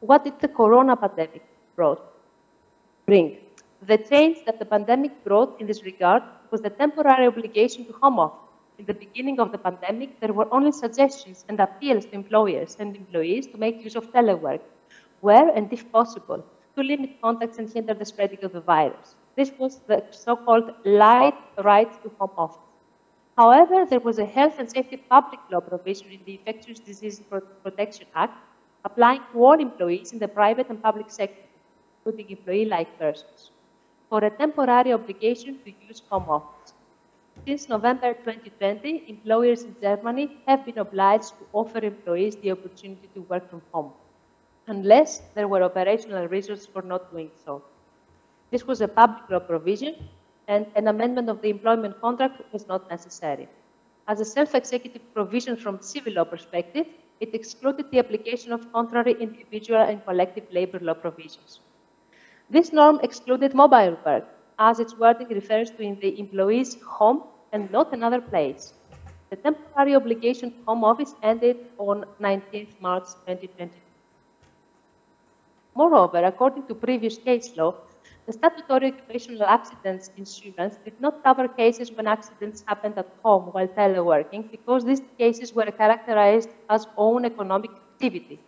What did the corona pandemic brought, bring? The change that the pandemic brought in this regard was the temporary obligation to home office. In the beginning of the pandemic, there were only suggestions and appeals to employers and employees to make use of telework, where and if possible, to limit contacts and hinder the spreading of the virus. This was the so-called light right to home office. However, there was a health and safety public law provision in the Infectious Disease Protection Act applying to all employees in the private and public sector, including employee-like persons, for a temporary obligation to use home office. Since November 2020, employers in Germany have been obliged to offer employees the opportunity to work from home, unless there were operational reasons for not doing so. This was a public law provision, and an amendment of the employment contract was not necessary. As a self-executive provision from civil law perspective, it excluded the application of contrary individual and collective labor law provisions. This norm excluded mobile work, as its wording refers to in the employee's home and not another place. The temporary obligation to home office ended on 19th March 2022. Moreover, according to previous case law, the statutory occupational accidents insurance did not cover cases when accidents happened at home while teleworking because these cases were characterized as own economic activity.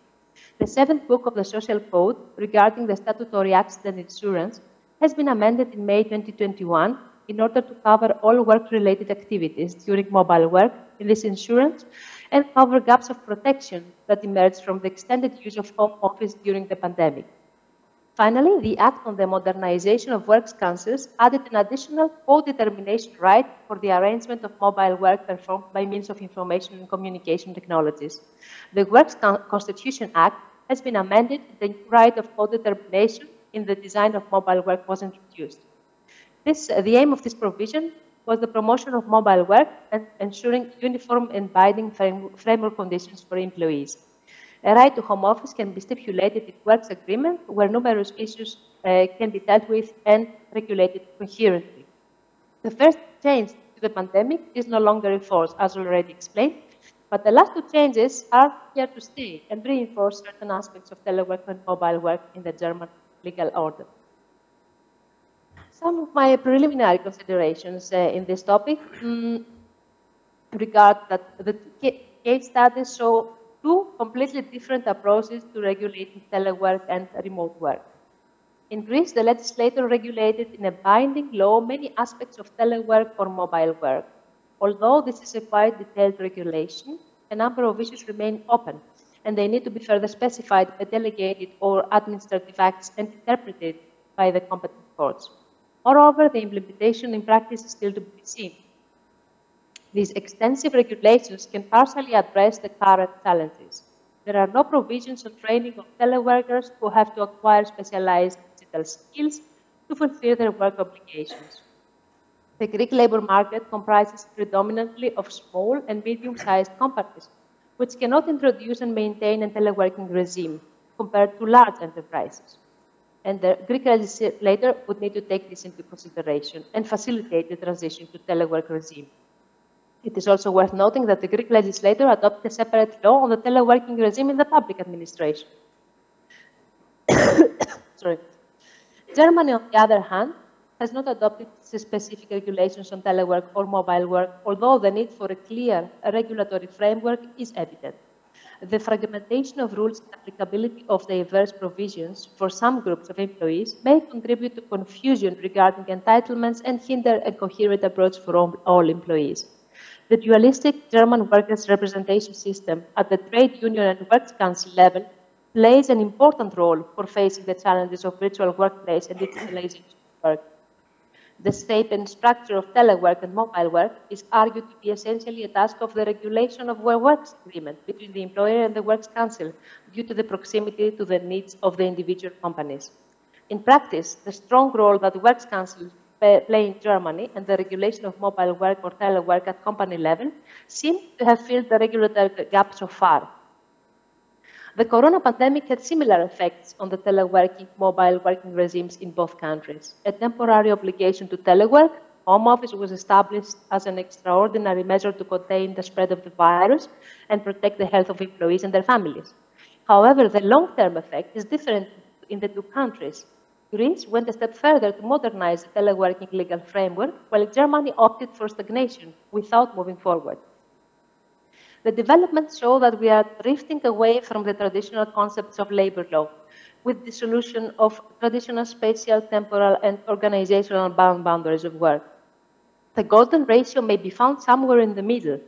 The seventh book of the Social Code regarding the statutory accident insurance has been amended in May 2021 in order to cover all work-related activities during mobile work in this insurance and cover gaps of protection that emerged from the extended use of home office during the pandemic. Finally, the Act on the Modernization of Works Councils added an additional co-determination right for the arrangement of mobile work performed by means of information and communication technologies. The Works Constitution Act has been amended the right of co-determination in the design of mobile work was introduced. This, uh, the aim of this provision was the promotion of mobile work and ensuring uniform and binding frame, framework conditions for employees. A right to home office can be stipulated in works agreement where numerous issues uh, can be dealt with and regulated coherently. The first change to the pandemic is no longer in force, as already explained, but the last two changes are here to stay and reinforce certain aspects of telework and mobile work in the German legal order. Some of my preliminary considerations uh, in this topic um, regard that the case studies show two completely different approaches to regulating telework and remote work. In Greece, the legislator regulated in a binding law many aspects of telework or mobile work. Although this is a quite detailed regulation, a number of issues remain open, and they need to be further specified by delegated or administrative acts and interpreted by the competent courts. Moreover, the implementation in practice is still to be seen. These extensive regulations can partially address the current challenges. There are no provisions on training of teleworkers who have to acquire specialized digital skills to fulfill their work obligations. The Greek labor market comprises predominantly of small and medium-sized companies, which cannot introduce and maintain a teleworking regime compared to large enterprises. And the Greek legislator would need to take this into consideration and facilitate the transition to telework regime. It is also worth noting that the Greek legislator adopted a separate law on the teleworking regime in the public administration. Sorry. Germany, on the other hand, has not adopted specific regulations on telework or mobile work, although the need for a clear regulatory framework is evident. The fragmentation of rules and applicability of diverse provisions for some groups of employees may contribute to confusion regarding entitlements and hinder a coherent approach for all, all employees. The dualistic German workers' representation system at the trade union and works council level plays an important role for facing the challenges of virtual workplace and digitalization work. The shape and structure of telework and mobile work is argued to be essentially a task of the regulation of a works agreement between the employer and the Works Council due to the proximity to the needs of the individual companies. In practice, the strong role that the Works Council play in Germany and the regulation of mobile work or telework at company level seem to have filled the regulatory gap so far. The corona pandemic had similar effects on the teleworking mobile working regimes in both countries. A temporary obligation to telework, home office was established as an extraordinary measure to contain the spread of the virus and protect the health of employees and their families. However, the long-term effect is different in the two countries. Greece went a step further to modernize the teleworking legal framework, while Germany opted for stagnation without moving forward. The developments show that we are drifting away from the traditional concepts of labor law, with the dissolution of traditional spatial, temporal, and organizational bound boundaries of work. The golden ratio may be found somewhere in the middle.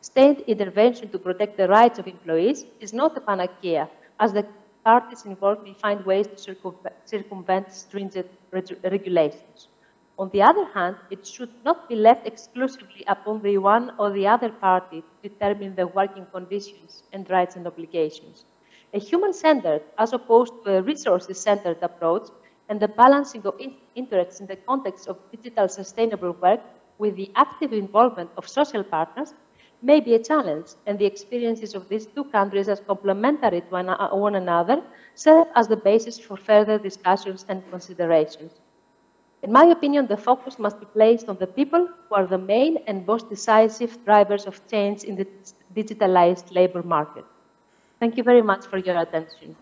State intervention to protect the rights of employees is not a panacea, as the parties involved may find ways to circumvent stringent regulations. On the other hand, it should not be left exclusively upon the one or the other party to determine the working conditions and rights and obligations. A human-centered, as opposed to a resources-centered approach, and the balancing of interests in the context of digital sustainable work with the active involvement of social partners may be a challenge, and the experiences of these two countries as complementary to one another serve as the basis for further discussions and considerations. In my opinion, the focus must be placed on the people who are the main and most decisive drivers of change in the digitalized labor market. Thank you very much for your attention.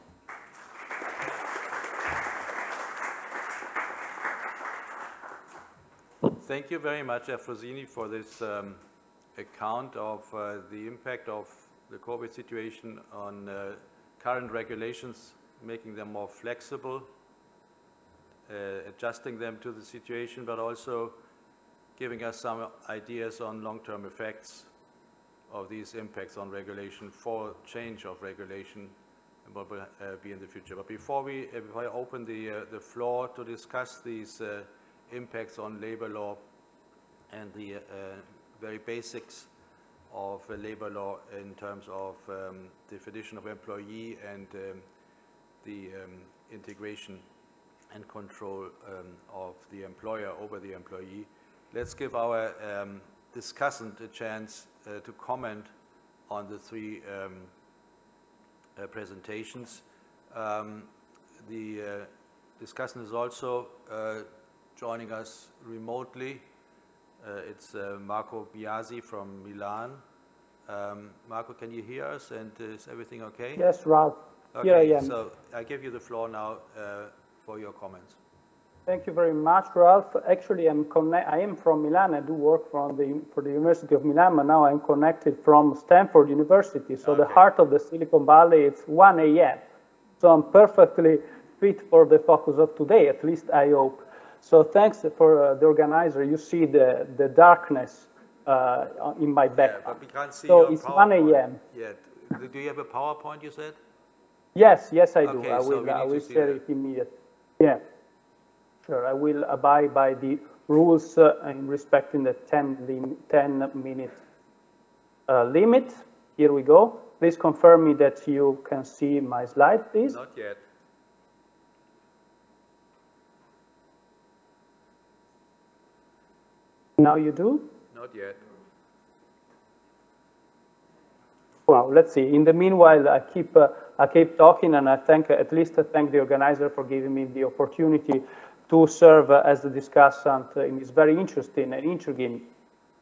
Thank you very much, Effrosyni, for this um, account of uh, the impact of the COVID situation on uh, current regulations, making them more flexible uh, adjusting them to the situation, but also giving us some ideas on long-term effects of these impacts on regulation for change of regulation and what will uh, be in the future. But before we, uh, before I open the, uh, the floor to discuss these impacts on labor law and the very basics of labor law in terms of um, definition of employee and um, the um, integration and control um, of the employer over the employee. Let's give our um, discussant a chance uh, to comment on the three uh, presentations. The uh, discussant is also uh, joining us remotely. Uh, it's uh, Marco Biasi from Milan. Um, Marco, can you hear us and is everything okay? Yes, Ralf. Okay, Here I am. so I give you the floor now uh, for your comments. Thank you very much, Ralf. Actually, I'm I am from Milan. I do work from the, for the University of Milan, but now I'm connected from Stanford University. So the heart of the Silicon Valley, it's 1 a.m. So I'm perfectly fit for the focus of today, at least I hope. So thanks for uh, the organizer. You see the, the darkness uh, in my Yeah, background. but we can't see So it's 1 a.m. yet. Do- you have a PowerPoint, you said? Yes, yes, I do. Okay, I will, I will share that. it immediately. Yeah, sure. I will abide by the rules uh, in respecting the 10, lim- 10 minute uh, limit. Here we go. Please confirm me that you can see my slide, please. Not yet. Now you do. Not yet. Well, let's see. In the meanwhile, I keep uh, I keep talking, and I thank at least I thank the organizer for giving me the opportunity to serve uh, as the discussant in this very interesting and intriguing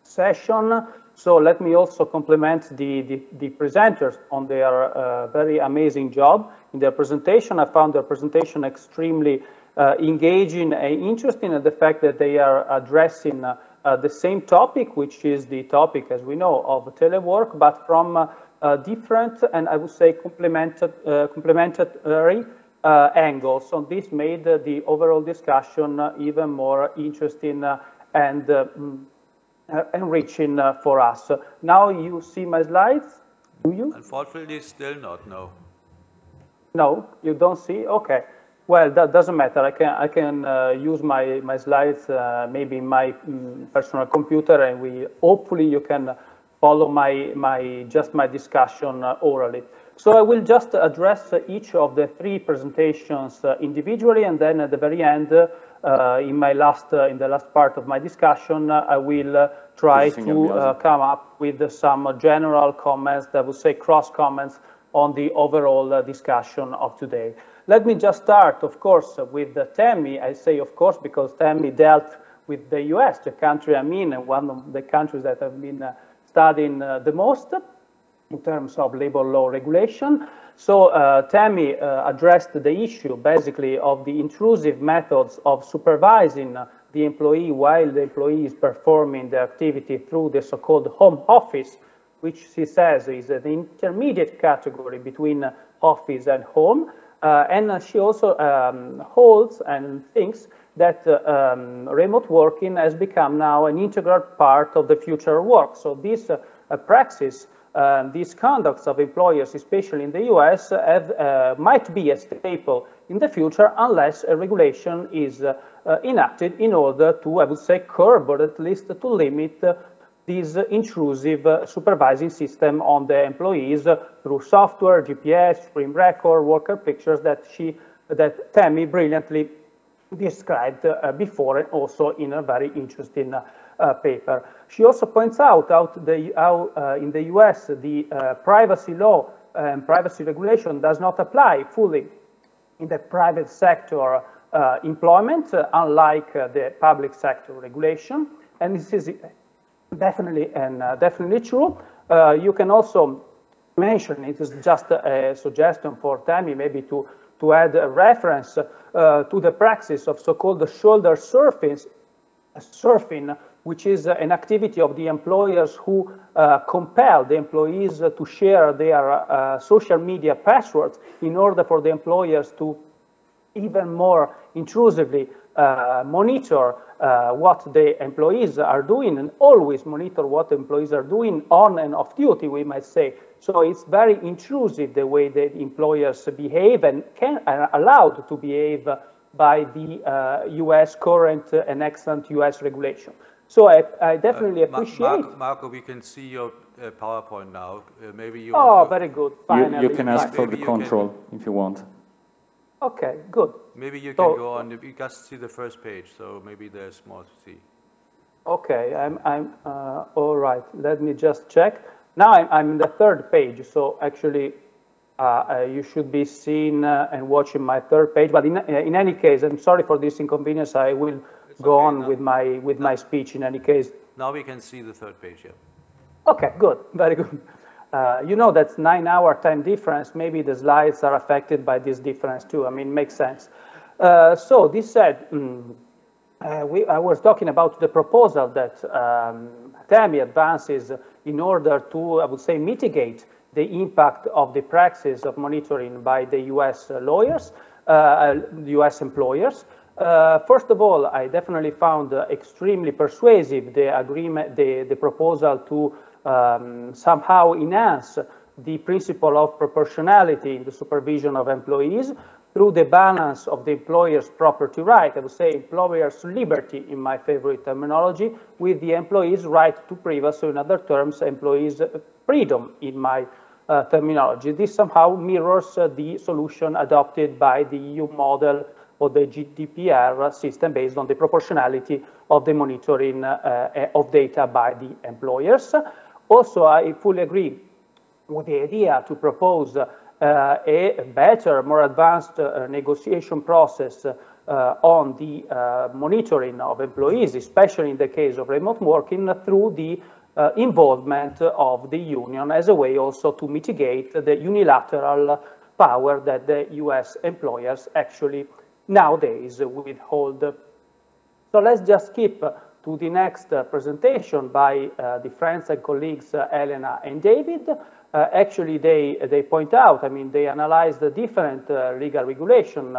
session. So let me also compliment the, the, the presenters on their uh, very amazing job in their presentation. I found their presentation extremely uh, engaging and interesting, and the fact that they are addressing uh, uh, the same topic, which is the topic, as we know, of telework, but from uh, different and I would say complemented, uh, complementary uh, angles. So this made the overall discussion uh, even more interesting uh, and mm, enriching uh, for us. Now you see my slides, do you? Unfortunately, still not, no. No, you don't see? Okay. Well, that doesn't matter. I can, I can uh, use my, my slides uh, maybe in my mm, personal computer and we, hopefully you can follow my, my, just my discussion uh, orally. So I will just address uh, each of the three presentations uh, individually and then at the very end, uh, in my last, uh, in the last part of my discussion, I will try to uh, come up with some general comments, that would say cross comments on the overall uh, discussion of today. Let me just start, of course, with uh, Tammy. I say, of course, because Tammy dealt with the US, the country I'm in, and one of the countries that I've been uh, studying uh, the most in terms of labor law regulation. So uh, Tammy uh, addressed the issue basically of the intrusive methods of supervising the employee while the employee is performing the activity through the so-called home office, which she says is an intermediate category between office and home. Uh, and she also um, holds and thinks that uh, um, remote working has become now an integral part of the future work. So this uh, praxis, uh, these conducts of employers, especially in the US, have, uh, might be a staple in the future unless a regulation is uh, enacted in order to, I would say, curb or at least to limit this intrusive uh, supervising system on the employees through software, GPS, screen record, worker pictures that she, that Tammy brilliantly described uh, before and also in a very interesting uh, paper. She also points out how, the, how uh, in the US the uh, privacy law and privacy regulation does not apply fully in the private sector uh, employment, unlike the public sector regulation. And this is definitely and uh, definitely true. Uh, you can also mention, it is just a suggestion for Tammy maybe to, to add a reference uh, to the practice of so-called shoulder surfing, surfing, which is an activity of the employers who uh, compel the employees to share their uh, social media passwords in order for the employers to even more intrusively uh, monitor uh, what the employees are doing and always monitor what the employees are doing on and off duty, we might say. So it's very intrusive the way that employers behave and can, are allowed to behave by the uh, US current and excellent US regulation. So I, I definitely Ma- appreciate. Marco, Marco, we can see your uh, PowerPoint now. Uh, maybe you. oh, very good. You, Finally. you can ask Maybe for the you can- control if you want. Okay, good. Maybe you So- can go on, you just see the first page, so maybe there's more to see. Okay, I'm, I'm uh, all right. Let me just check. Now I'm, I'm in the third page, so actually uh, uh, you should be seeing uh, and watching my third page. But in, uh, in any case, I'm sorry for this inconvenience. I will go okay, on with my with my speech. In any case, Now we can see the third page, yeah. Okay, good, very good. Uh, you know that's nine hour time difference. Maybe the slides are affected by this difference too. I mean, makes sense. Uh, so this said, mm, uh, we, I was talking about the proposal that um, Tammy advances in order to, I would say, mitigate the impact of the praxis of monitoring by the US lawyers, uh, US employers. Uh, first of all, I definitely found uh, extremely persuasive the agreement, the, the proposal to um, somehow enhance the principle of proportionality in the supervision of employees through the balance of the employer's property right, I would say employer's liberty in my favorite terminology, with the employee's right to privacy, in other terms, employee's freedom in my uh, terminology. This somehow mirrors uh, the solution adopted by the EU model or the GDPR system based on the proportionality of the monitoring uh, of data by the employers. Also, I fully agree with the idea to propose uh, a better, more advanced uh, negotiation process uh, on the monitoring of employees, especially in the case of remote working, through the uh, involvement of the union as a way also to mitigate the unilateral power that the US employers actually nowadays withhold. So let's just skip to the next uh, presentation by uh, the friends and colleagues uh, Elena and David. actually, they, they point out, I mean, they analyze the different legal regulation,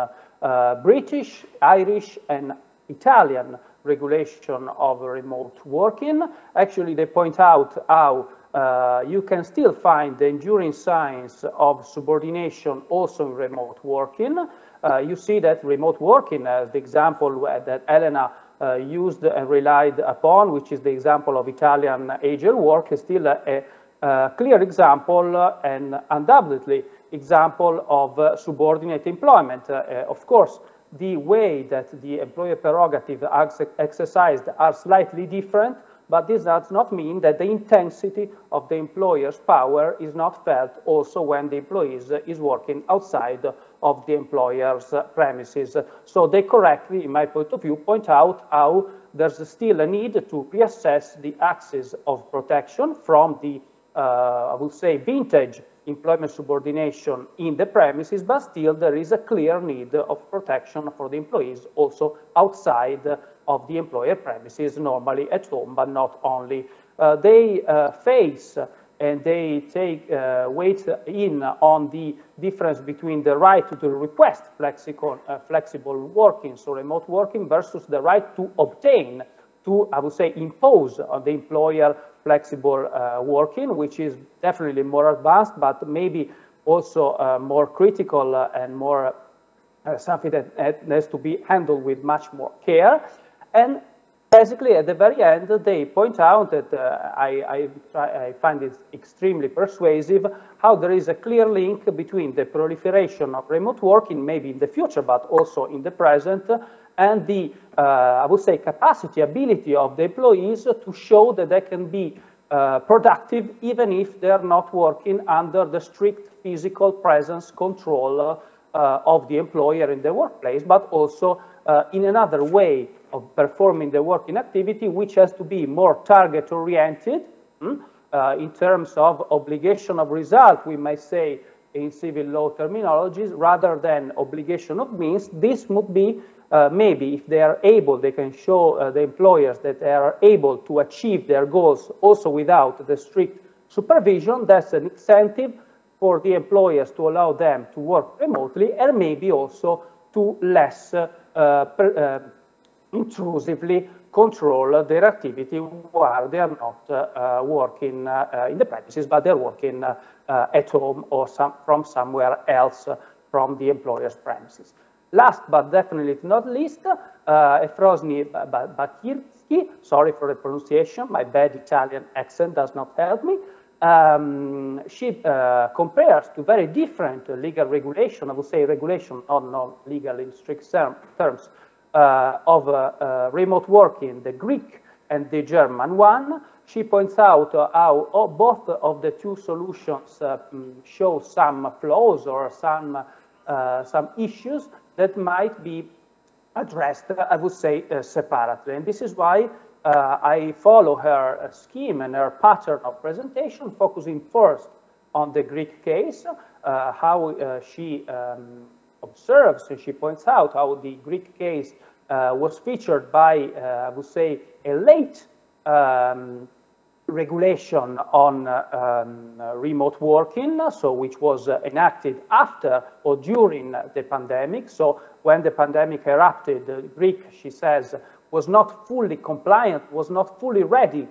British, Irish, and Italian regulation of remote working. Actually, they point out how uh, you can still find the enduring signs of subordination also in remote working. Uh, you see that remote working, as the example that Elena uh, used and relied upon, which is the example of Italian agile work, is still a, a clear example uh, and undoubtedly example of uh, subordinate employment. Uh, of course, the way that the employer prerogative exercised are slightly different, but this does not mean that the intensity of the employer's power is not felt also when the employee is working outside of the employer's premises. So they correctly, in my point of view, point out how there's still a need to reassess the axis of protection from the, uh, I would say, vintage employment subordination in the premises, but still there is a clear need of protection for the employees also outside of the employer premises, normally at home, but not only. Uh, they uh, face and they take uh, weight in on the difference between the right to request flexible, uh, flexible working, so remote working, versus the right to obtain, to, I would say, impose on the employer flexible uh, working, which is definitely more advanced, but maybe also uh, more critical uh, and more uh, something that has to be handled with much more care. And basically, at the very end, they point out that uh, I, I, I, find it extremely persuasive how there is a clear link between the proliferation of remote working, maybe in the future, but also in the present, and the, uh, I would say, capacity, ability of the employees to show that they can be uh, productive even if they're not working under the strict physical presence control uh, of the employer in the workplace, but also uh, in another way of performing the working activity, which has to be more target-oriented hmm, uh, in terms of obligation of result, we might say in civil law terminologies, rather than obligation of means. This would be uh, maybe if they are able, they can show uh, the employers that they are able to achieve their goals also without the strict supervision. That's an incentive for the employers to allow them to work remotely and maybe also to less uh, per, uh, intrusively control their activity while they are not uh, working uh, in the premises, but they're working at home or some, from somewhere else from the employer's premises. Last but definitely not least, uh, Effrosyni Bakirtzi, sorry for the pronunciation, my bad Italian accent does not help me, um, she uh, compares to very different legal regulation, I would say regulation, not, not legal in strict terms, uh, of uh, uh, remote working, the Greek and the German one. She points out how oh, both of the two solutions mm, show some flaws or some, some issues that might be addressed, I would say, separately. And this is why uh, I follow her uh, scheme and her pattern of presentation, focusing first on the Greek case, uh, how uh, she um, observes and she points out how the Greek case uh, was featured by, uh, I would say, a late um, regulation on um, remote working, so which was enacted after or during the pandemic. So when the pandemic erupted, the Greek, she says, was not fully compliant, was not fully ready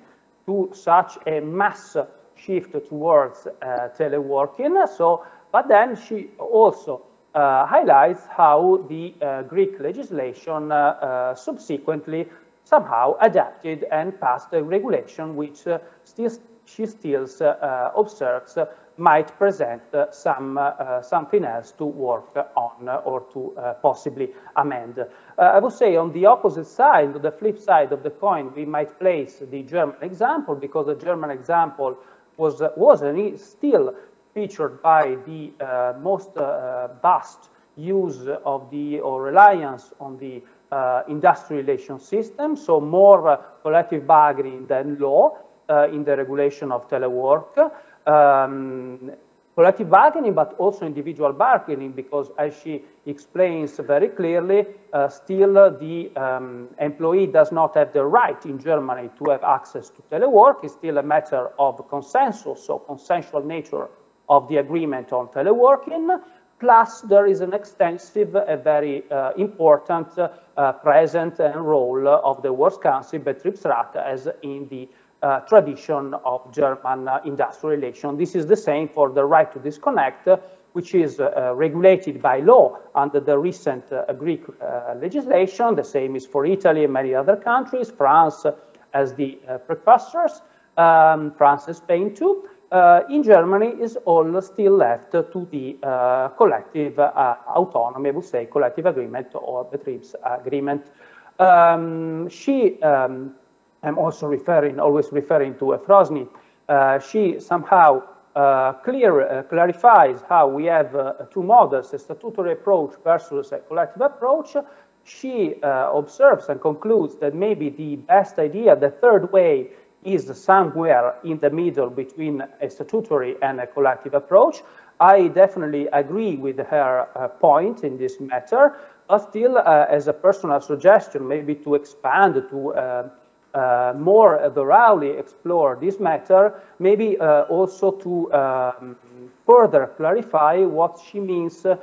to such a mass shift towards uh, teleworking. So, but then she also uh, highlights how the uh, Greek legislation uh, uh, subsequently somehow adapted and passed a regulation which uh, still, she still observes might present uh, some, uh, something else to work on or to uh, possibly amend. I would say on the opposite side, the flip side of the coin, we might place the German example because the German example was, was and is still featured by the most vast use of the or reliance on the uh, industrial relation system, so more uh, collective bargaining than law uh, in the regulation of telework um, collective bargaining, but also individual bargaining, because as she explains very clearly, uh, still the um, employee does not have the right in Germany to have access to telework. It's still a matter of consensus, so consensual nature of the agreement on teleworking. Plus, there is an extensive, a very uh, important uh, present and role of the Works Council, Betriebsrat, as in the uh, tradition of German uh, industrial relations. This is the same for the right to disconnect, uh, which is uh, regulated by law under the recent Greek legislation. The same is for Italy and many other countries, France as the precursors, um, France and Spain too. In Germany is all still left to the collective autonomy, I would say collective agreement or Betriebs agreement. Um, she um, I'm also referring, always referring to Effrosyni, uh, she somehow uh, clear, uh, clarifies how we have uh, two models, a statutory approach versus a collective approach. She uh, observes and concludes that maybe the best idea, the third way, is somewhere in the middle between a statutory and a collective approach. I definitely agree with her uh, point in this matter, but still, as a personal suggestion, maybe to expand, to uh, more thoroughly explore this matter, maybe uh, also to um, further clarify what she means uh,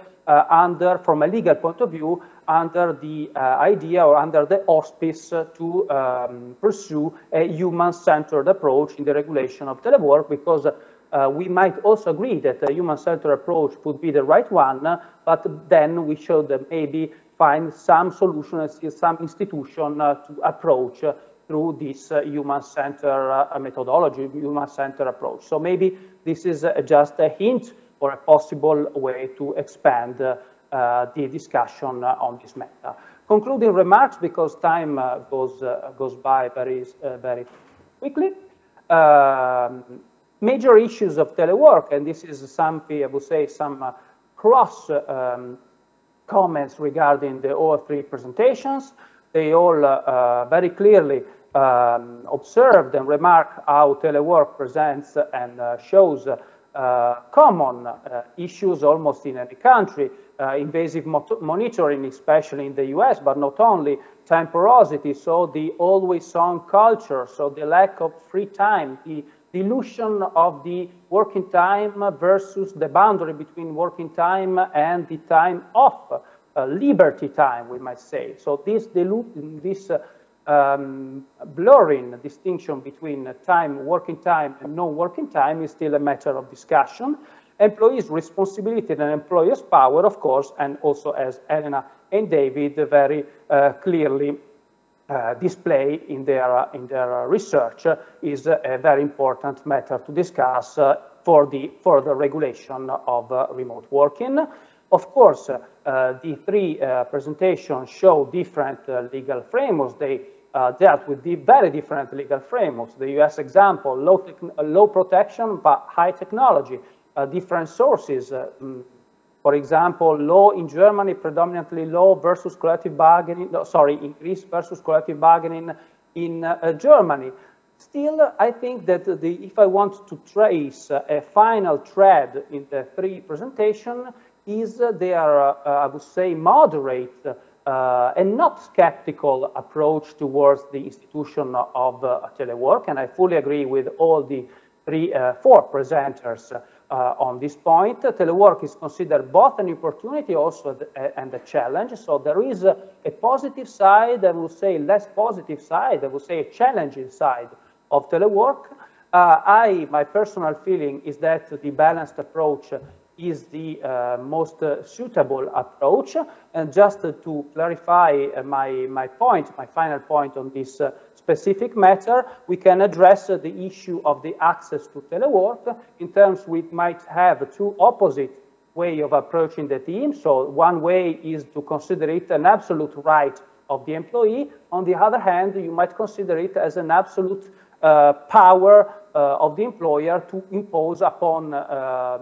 under, from a legal point of view, under the uh, idea or under the auspice to um, pursue a human-centered approach in the regulation of telework, because uh, we might also agree that a human-centered approach would be the right one, but then we should maybe find some solution, some institution to approach through this uh, human-centered uh, methodology, human-centered approach. So maybe this is uh, just a hint or a possible way to expand uh, the discussion uh, on this matter. Concluding remarks, because time uh, goes, goes by very, very quickly. Um, major issues of telework, and this is some, I would say, some cross um, comments regarding the OF3 presentations. They all very clearly um, observed and remarked how telework presents and uh, shows uh, common uh, issues almost in any country, uh, invasive monitoring, especially in the US, but not only, time porosity, so the always on culture, so the lack of free time, the dilution of the working time versus the boundary between working time and the time off, uh, liberty time, we might say. So this, this uh, um, blurring distinction between time, working time, and non-working time is still a matter of discussion. Employees' responsibility and employers' power, of course, and also as Elena and David very uh, clearly uh, display in their, in their research is a very important matter to discuss uh, for the further regulation of uh, remote working. Of course, uh, the three uh, presentations show different uh, legal frameworks. They dealt with the very different legal frameworks. The US example, low, low protection but high technology, different sources, mm, for example, law in Germany, predominantly law versus collective bargaining, no, sorry, in Greece versus collective bargaining in uh, Germany. Still, I think that the, if I want to trace a final thread in the three presentation, is their, uh, I would say, moderate uh, and not skeptical approach towards the institution of uh, telework. And I fully agree with all the three, uh, four presenters uh, on this point. Telework is considered both an opportunity also and a challenge. So there is a, a positive side, I would say less positive side, I would say a challenging side of telework. Uh, I, my personal feeling is that the balanced approach is the uh, most uh, suitable approach. And just to clarify uh, my, my point, my final point on this uh, specific matter, we can address uh, the issue of the access to telework in terms we might have two opposite way of approaching the team. So one way is to consider it an absolute right of the employee. On the other hand, you might consider it as an absolute uh, power uh, of the employer to impose upon uh,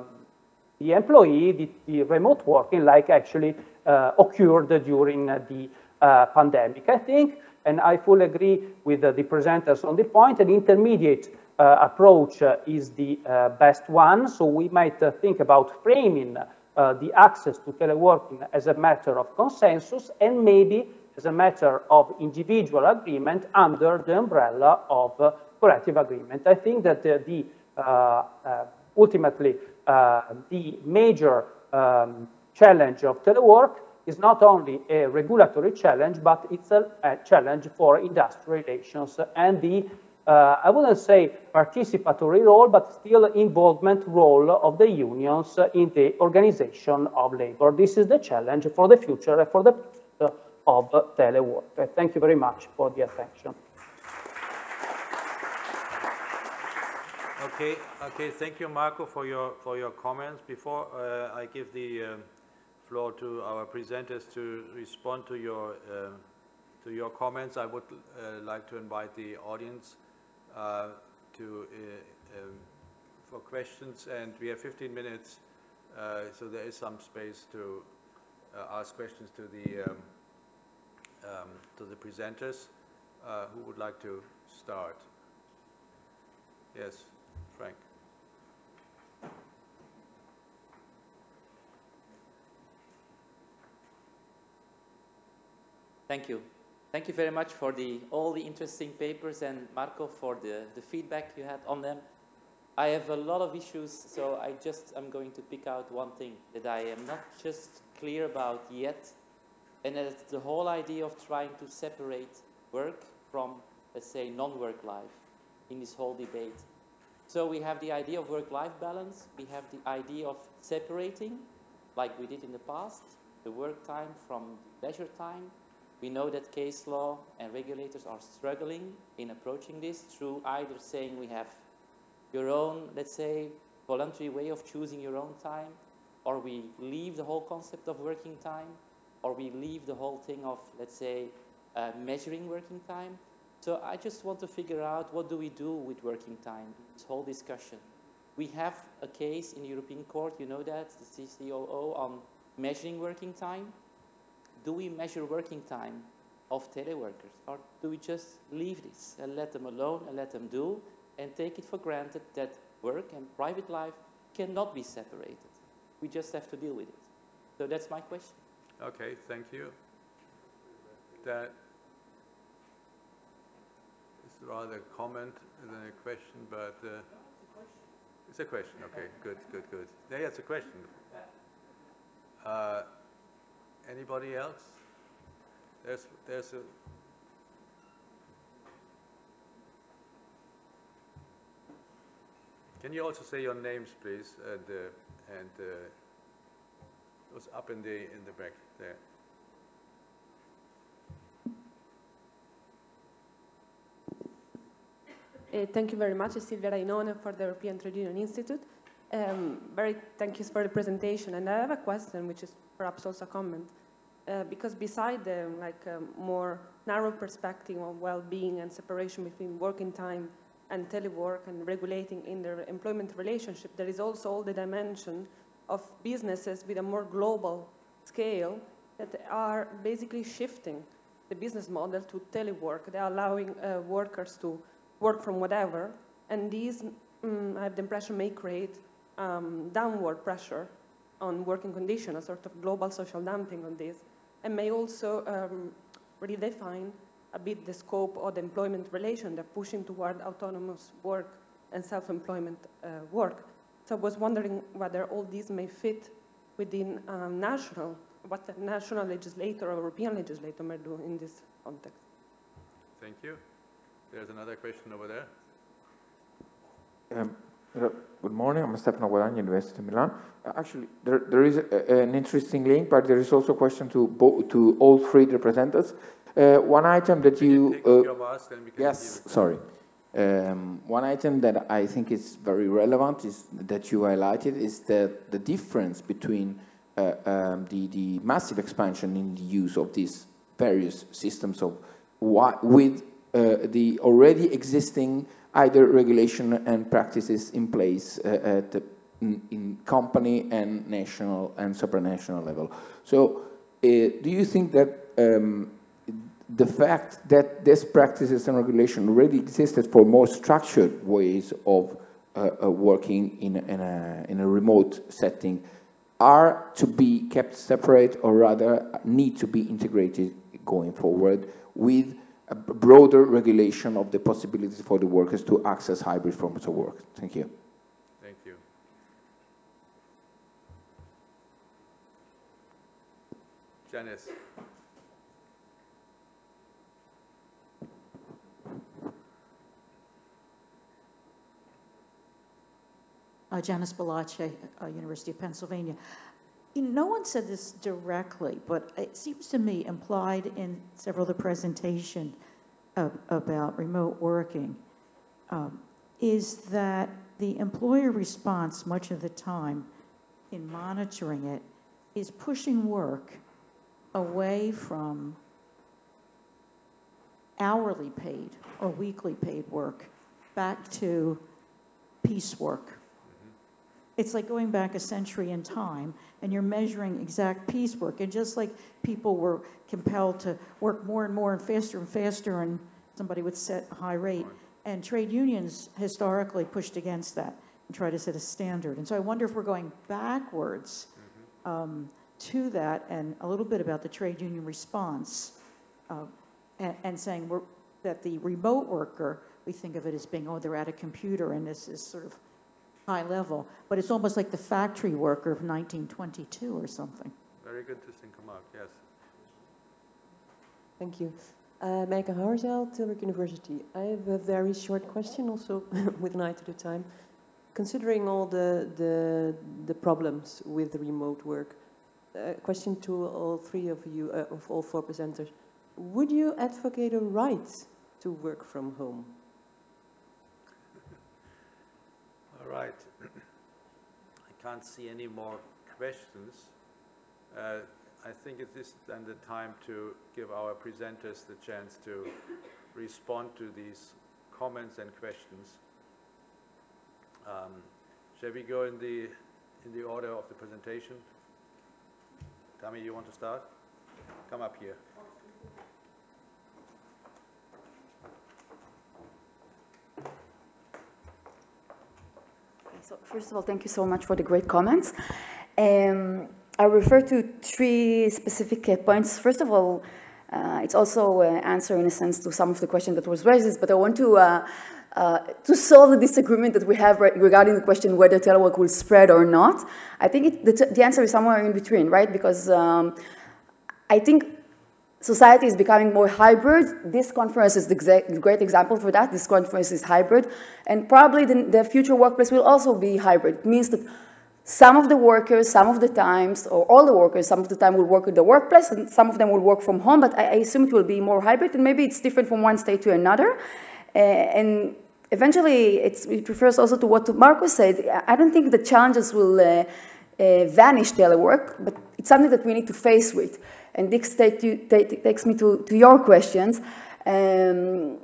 the employee the, the, remote working like actually uh, occurred during the uh, pandemic. I think and I fully agree with uh, the presenters on the point. An intermediate uh, approach uh, is the uh, best one. So we might uh, think about framing uh, the access to teleworking as a matter of consensus and maybe as a matter of individual agreement under the umbrella of collective agreement. I think that the ultimately the major um, challenge of telework is not only a regulatory challenge, but it's a, a challenge for industrial relations and the, uh, I wouldn't say participatory role, but still involvement role of the unions in the organization of labor. This is the challenge for the future and for the of telework. Thank you very much for the attention. Okay, okay. Thank you, Marco, for your for your comments. Before uh, I give the um, floor to our presenters to respond to your, uh, to your comments. I would uh, like to invite the audience uh, to, uh, um, for questions, and we have 15 minutes, uh, so there is some space to uh, ask questions to the, um, um, to the presenters. who would like to start? Yes, Frank. Thank you. Thank you very much for the, all the interesting papers and Marco for the, the feedback you had on them. I have a lot of issues, so I just am going to pick out one thing that I am not just clear about yet, and that's the whole idea of trying to separate work from, let's say, non-work life in this whole debate. So we have the idea of work-life balance, we have the idea of separating, like we did in the past, the work time from leisure time, we know that case law and regulators are struggling in approaching this through either saying we have your own, let's say, voluntary way of choosing your own time, or we leave the whole concept of working time, or we leave the whole thing of, let's say, uh, measuring working time. So I just want to figure out what do we do with working time, this whole discussion. We have a case in the European Court, you know that, the CCOO on measuring working time do we measure working time of teleworkers or do we just leave this and let them alone and let them do and take it for granted that work and private life cannot be separated. We just have to deal with it. So that's my question. Okay, thank you. That is rather a comment than a question, but uh, it's a question. Okay, good, good, good. Yeah, it's a question. Uh, Anybody else? There's, there's a, Can you also say your names, please? And, uh, and uh, it was up in the in the back there. Uh, thank you very much, Silvia Rainone, for the European Trade Union Institute. Um, very thank you for the presentation. And I have a question, which is perhaps also a comment. Uh, because beside the like um, more narrow perspective of well-being and separation between working time and telework and regulating in their employment relationship, there is also all the dimension of businesses with a more global scale that are basically shifting the business model to telework. They are allowing uh, workers to work from whatever, and these, mm, I have the impression, may create um, downward pressure on working conditions, a sort of global social dumping on this, and may also um, redefine a bit the scope of the employment relation. They're pushing toward autonomous work and self-employment uh, work. So I was wondering whether all these may fit within um, national, what the national legislator or European legislator may do in this context. Thank you. There's another question over there. Um, good morning. I'm Stefano Guadagni, University of Milan. Uh, actually, there, there is a, an interesting link, but there is also a question to to all three representatives. Uh, one item that you, uh, yes, sorry. Um, one item that I think is very relevant is that you highlighted is that the difference between uh, um, the, the massive expansion in the use of these various systems of with uh, the already existing either regulation and practices in place uh, at the, in, in, company and national and supranational level. So uh, do you think that um, the fact that these practices and regulation already existed for more structured ways of uh, uh, working in, in, a, in a remote setting are to be kept separate or rather need to be integrated going forward with a broader regulation of the possibilities for the workers to access hybrid forms of work. Thank you. Thank you. Janice. Uh, Janice Bellace, uh, University of Pennsylvania. No one said this directly, but it seems to me implied in several of the presentation of, about remote working um, is that the employer response much of the time in monitoring it is pushing work away from hourly paid or weekly paid work back to piecework it's like going back a century in time and you're measuring exact piecework. And just like people were compelled to work more and more and faster and faster, and somebody would set a high rate, and trade unions historically pushed against that and tried to set a standard. And so I wonder if we're going backwards um, to that and a little bit about the trade union response uh, and, and, saying that the remote worker, we think of it as being, oh, they're at a computer and this is sort of high level, but it's almost like the factory worker of 1922 or something. Very good interesting remark, yes. Thank you. Uh, Mijke Houwerzijl, Tilburg University. I have a very short question also with an eye to the time. Considering all the, the, the problems with remote work, a question to all three of you, uh, of all four presenters. Would you advocate a right to work from home? All right. I can't see any more questions. Uh, I think it is then the time to give our presenters the chance to respond to these comments and questions. Um, shall we go in the in the order of the presentation? Tammy, you want to start? Come up here. So first of all, thank you so much for the great comments. Um, I refer to three specific uh, points. First of all, uh, it's also uh, answer in a sense to some of the questions that was raised, but I want to uh, uh, to solve the disagreement that we have regarding the question whether telework will spread or not. I think it, the, the, answer is somewhere in between, right? Because um, I think society is becoming more hybrid. This conference is the great example for that. This conference is hybrid. And probably the, the, future workplace will also be hybrid. It means that some of the workers, some of the times, or all the workers, some of the time will work in the workplace and some of them will work from home, but I, I assume it will be more hybrid and maybe it's different from one state to another. Uh, and eventually, it refers also to what Marco said. I don't think the challenges will uh, uh, vanish telework, but it's something that we need to face with. And this takes me to, to your questions. Um,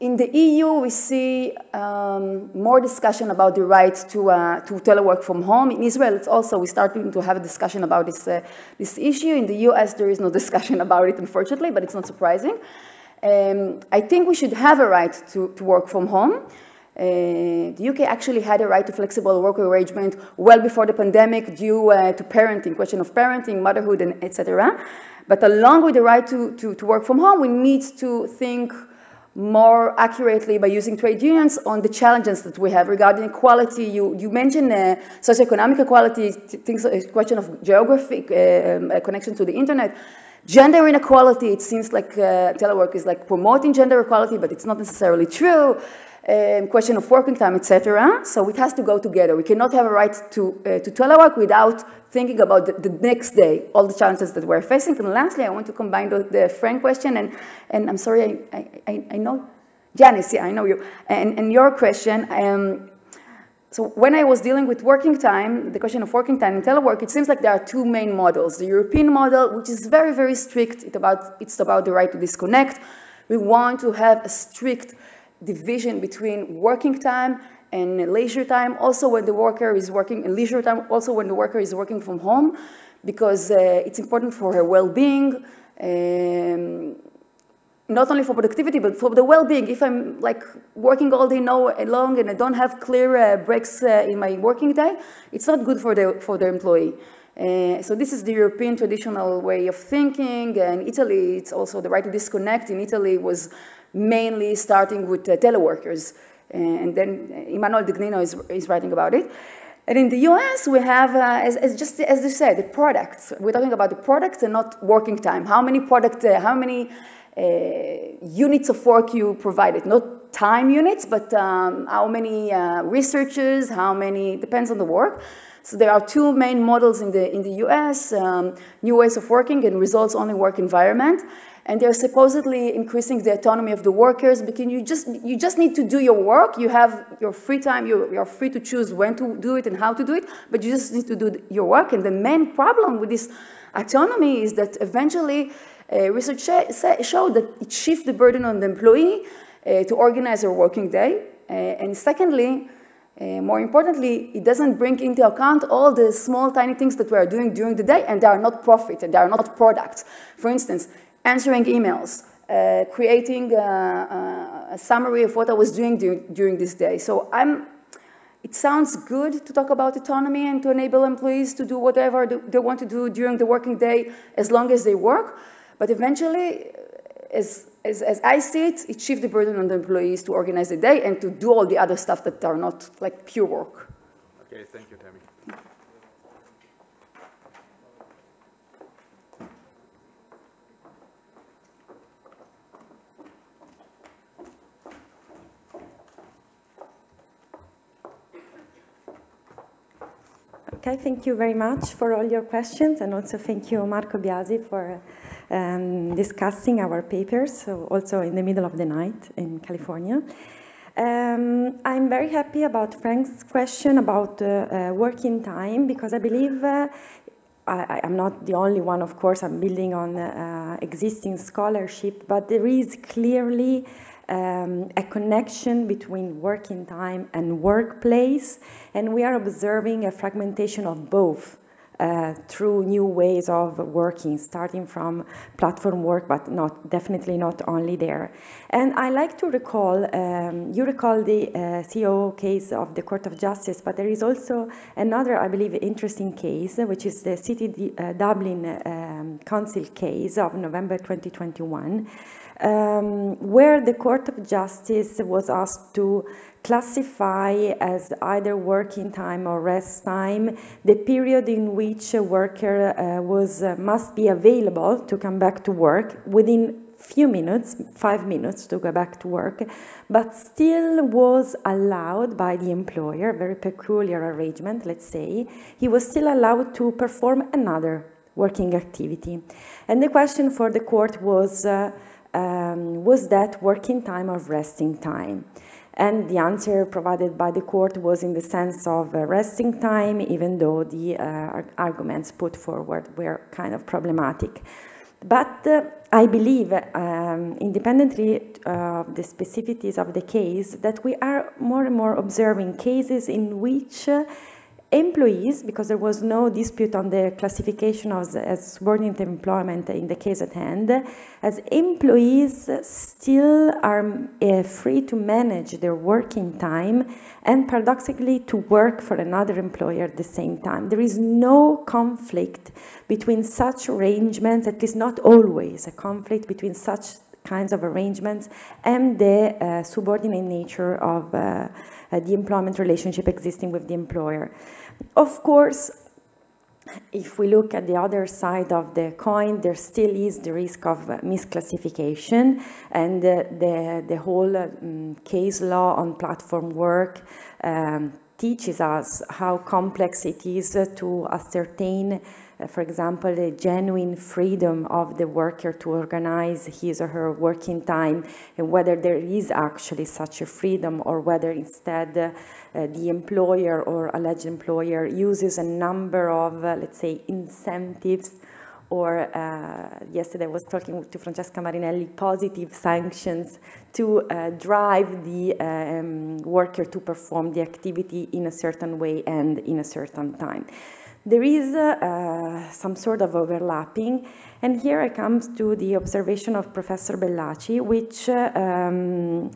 in the EU, we see um, more discussion about the right to, uh, to telework from home. In Israel, it's also, we're starting to have a discussion about this, uh, this issue. In the US, there is no discussion about it, unfortunately, but it's not surprising. Um, I think we should have a right to, to work from home. Uh, the UK actually had a right to flexible work arrangement well before the pandemic due uh, to parenting, question of parenting, motherhood, and etc. But along with the right to, to, to work from home, we need to think more accurately by using trade unions on the challenges that we have regarding equality. You, you mentioned uh, socioeconomic equality, things, a question of geographic uh, um, connection to the internet. Gender inequality, it seems like uh, telework is like promoting gender equality, but it's not necessarily true. Um, question of working time, etc. So it has to go together. We cannot have a right to, uh, to telework without thinking about the, the, next day, all the challenges that we're facing. And lastly, I want to combine the, the Frank question, and, and I'm sorry, I, I, I know, Janice, yeah, I know you, and, and your question. Um, so when I was dealing with working time, the question of working time in telework, it seems like there are two main models. The European model, which is very, very strict, it about, it's about the right to disconnect. We want to have a strict division between working time and leisure time, also when the worker is working, in leisure time, also when the worker is working from home, because uh, it's important for her well-being, um, not only for productivity, but for the well-being. If I'm like working all day long and I don't have clear uh, breaks uh, in my working day, it's not good for the, for the employee. Uh, so this is the European traditional way of thinking. And Italy, it's also the right to disconnect. In Italy was mainly starting with uh, teleworkers. And then Emmanuel Dagnino is, is writing about it. And in the US, we have, uh, as, as, just as you said, the products. We're talking about the products and not working time. How many product, uh, how many uh, units of work you provided? Not time units, but um, how many uh, researchers, how many, depends on the work. So there are two main models in the, in the US, um, new ways of working and results-only work environment and they're supposedly increasing the autonomy of the workers because you just, you just need to do your work. You have your free time, you, you're free to choose when to do it and how to do it, but you just need to do your work. And the main problem with this autonomy is that eventually uh, research showed that it shifts the burden on the employee uh, to organize their working day. Uh, and secondly, uh, more importantly, it doesn't bring into account all the small, tiny things that we are doing during the day, and they are not profit, and they are not products. For instance, answering emails, uh, creating a, a, a, summary of what I was doing during, during this day. So I'm, it sounds good to talk about autonomy and to enable employees to do whatever they want to do during the working day as long as they work. But eventually, as, as, as I see it, it shifts the burden on the employees to organize the day and to do all the other stuff that are not like pure work. Okay, thank you, Okay, thank you very much for all your questions, and also thank you, Marco Biasi, for um, discussing our papers, so also in the middle of the night in California. Um, I'm very happy about Frank's question about uh, uh, working time, because I believe uh, I, am not the only one, of course, I'm building on uh, existing scholarship, but there is clearly um, a connection between working time and workplace, and we are observing a fragmentation of both. Uh, through new ways of working, starting from platform work, but not definitely not only there. And I like to recall, um, you recall the uh, CEO case of the Court of Justice, but there is also another, I believe, interesting case, which is the City uh, Dublin um, Council case of November 2021 um, where the Court of Justice was asked to classify as either working time or rest time the period in which a worker uh, was uh, must be available to come back to work within few minutes, five minutes to go back to work, but still was allowed by the employer, very peculiar arrangement, let's say, he was still allowed to perform another working activity. And the question for the court was, uh, um, was that working time or resting time? And the answer provided by the court was in the sense of uh, resting time, even though the uh, arguments put forward were kind of problematic. But uh, I believe, um, independently of the specificities of the case, that we are more and more observing cases in which uh, employees, because there was no dispute on the classification of as subordinate employment in the case at hand, as employees still are uh, free to manage their working time and paradoxically to work for another employer at the same time. There is no conflict between such arrangements, at least not always, a conflict between such kinds of arrangements and the uh, subordinate nature of uh, uh the employment relationship existing with the employer. Of course, if we look at the other side of the coin, there still is the risk of misclassification, and uh, the, the whole um, case law on platform work um, teaches us how complex it is to ascertain for example, the genuine freedom of the worker to organize his or her working time and whether there is actually such a freedom or whether instead uh, uh, the employer or alleged employer uses a number of, uh, let's say, incentives or uh, yesterday I was talking to Francesca Marinelli, positive sanctions to uh, drive the um, worker to perform the activity in a certain way and in a certain time. There is uh, some sort of overlapping, and here I come to the observation of Professor Bellace, which uh, um,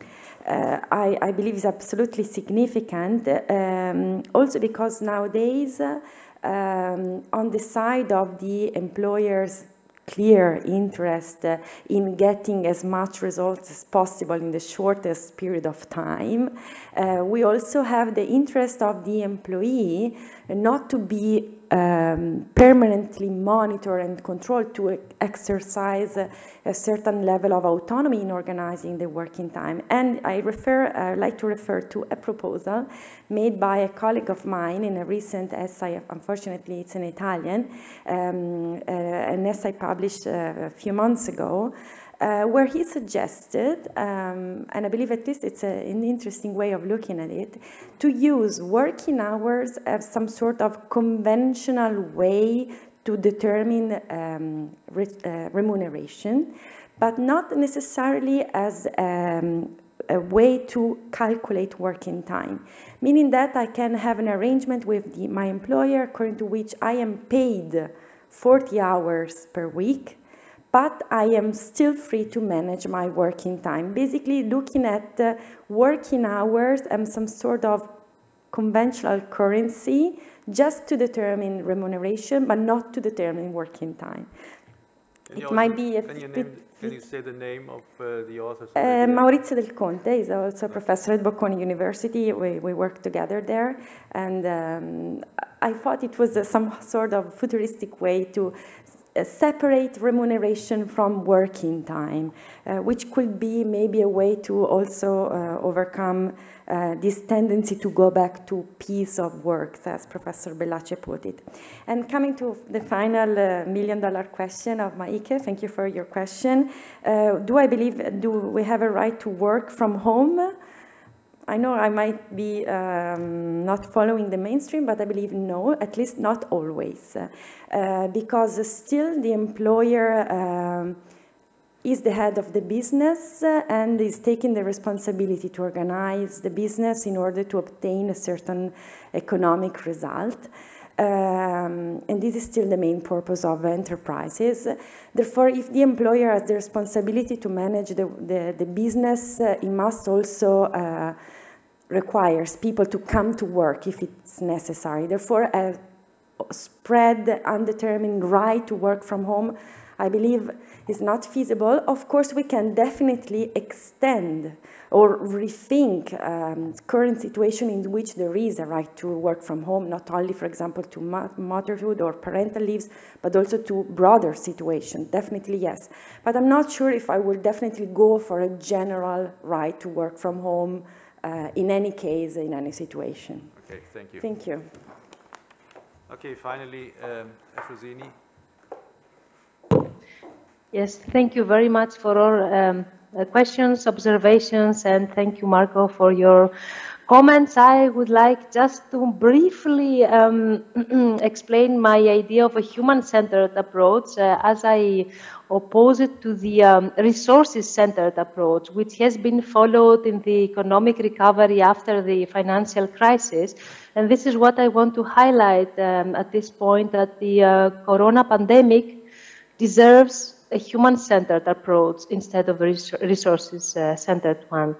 uh, I, I, believe is absolutely significant, um, also because nowadays, um, on the side of the employers clear interest uh, in getting as much results as possible in the shortest period of time. Uh, we also have the interest of the employee not to be um, permanently monitor and control to exercise a, a, certain level of autonomy in organizing the working time. And I refer, I like to refer to a proposal made by a colleague of mine in a recent essay, unfortunately it's in Italian, um, uh, an essay published uh, a few months ago, uh, where he suggested, um, and I believe at least it's a, an interesting way of looking at it, to use working hours as some sort of conventional way to determine um, re uh, remuneration, but not necessarily as um, a way to calculate working time, meaning that I can have an arrangement with the, my employer according to which I am paid 40 hours per week but I am still free to manage my working time. Basically, looking at uh, working hours and some sort of conventional currency just to determine remuneration, but not to determine working time. Can it might be a can you, name, can you say the name of uh, the author? Uh, Maurizio Del Conte is also a professor at Bocconi University. We, we work together there. And um, I thought it was uh, some sort of futuristic way to separate remuneration from working time, uh, which could be maybe a way to also uh, overcome uh, this tendency to go back to piece of work, as Professor Bellace put it. And coming to the final million dollar question of Mijke, thank you for your question. Do I believe, do we have a right to work from home? I know I might be um, not following the mainstream, but I believe no, at least not always. Uh, because still the employer um, is the head of the business uh, and is taking the responsibility to organize the business in order to obtain a certain economic result. Um, and this is still the main purpose of enterprises. Therefore, if the employer has the responsibility to manage the, the, the business, uh, it must also uh, requires people to come to work if it's necessary. Therefore, a spread, undetermined right to work from home, I believe, is not feasible. Of course, we can definitely extend or rethink um, current situation in which there is a right to work from home, not only, for example, to motherhood or parental leaves, but also to broader situation. Definitely, yes. But I'm not sure if I will definitely go for a general right to work from home uh, in any case, in any situation. Okay, thank you. Thank you. Okay, finally, um, Yes, thank you very much for all um, questions, observations, and thank you, Marco, for your comments. I would like just to briefly um, explain my idea of a human-centered approach uh, as I oppose it to the um, resources-centered approach, which has been followed in the economic recovery after the financial crisis. And this is what I want to highlight um, at this point, that the uh, corona pandemic deserves a human-centered approach instead of a resources-centered one.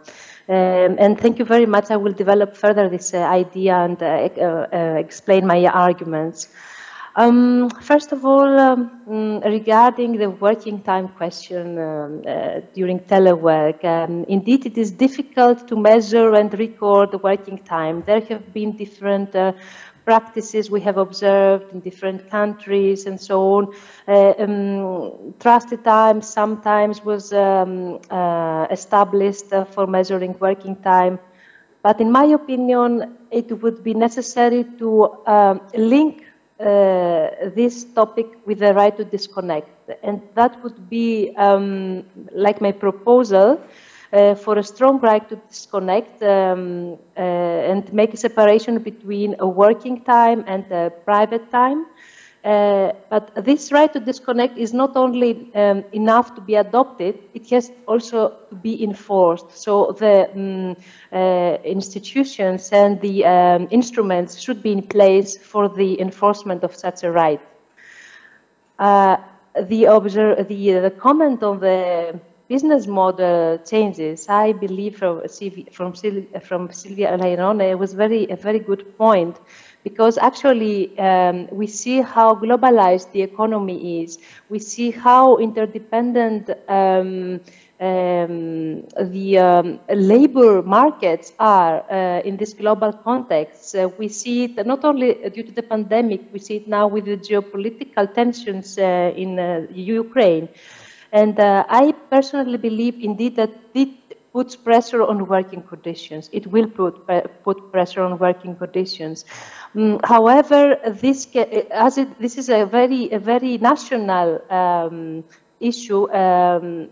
Um, and thank you very much. I will develop further this uh, idea and uh, uh, uh explain my arguments. Um, first of all, um, mm, regarding the working time question um, uh, during telework, um, indeed it is difficult to measure and record the working time. There have been different uh, practices we have observed in different countries and so on. Uh, um, trusted time sometimes was um, uh, established uh, for measuring working time. But in my opinion, it would be necessary to um, link uh, this topic with the right to disconnect. And that would be um, like my proposal for a strong right to disconnect um, uh, and make a separation between a working time and a private time. Uh, but this right to disconnect is not only um, enough to be adopted, it has also to be enforced. So the um, uh, institutions and the um, instruments should be in place for the enforcement of such a right. Uh, the, the, the comment on the business model changes, I believe from, from, from Silvia was very, a very good point because actually um, we see how globalized the economy is. We see how interdependent um, um, the um, labor markets are uh, in this global context. Uh, we see it not only due to the pandemic, we see it now with the geopolitical tensions uh, in uh, Ukraine. And uh, I personally believe indeed that it puts pressure on working conditions. It will put, put pressure on working conditions. Um, however, this, as it, this is a very, a very national um, issue, um,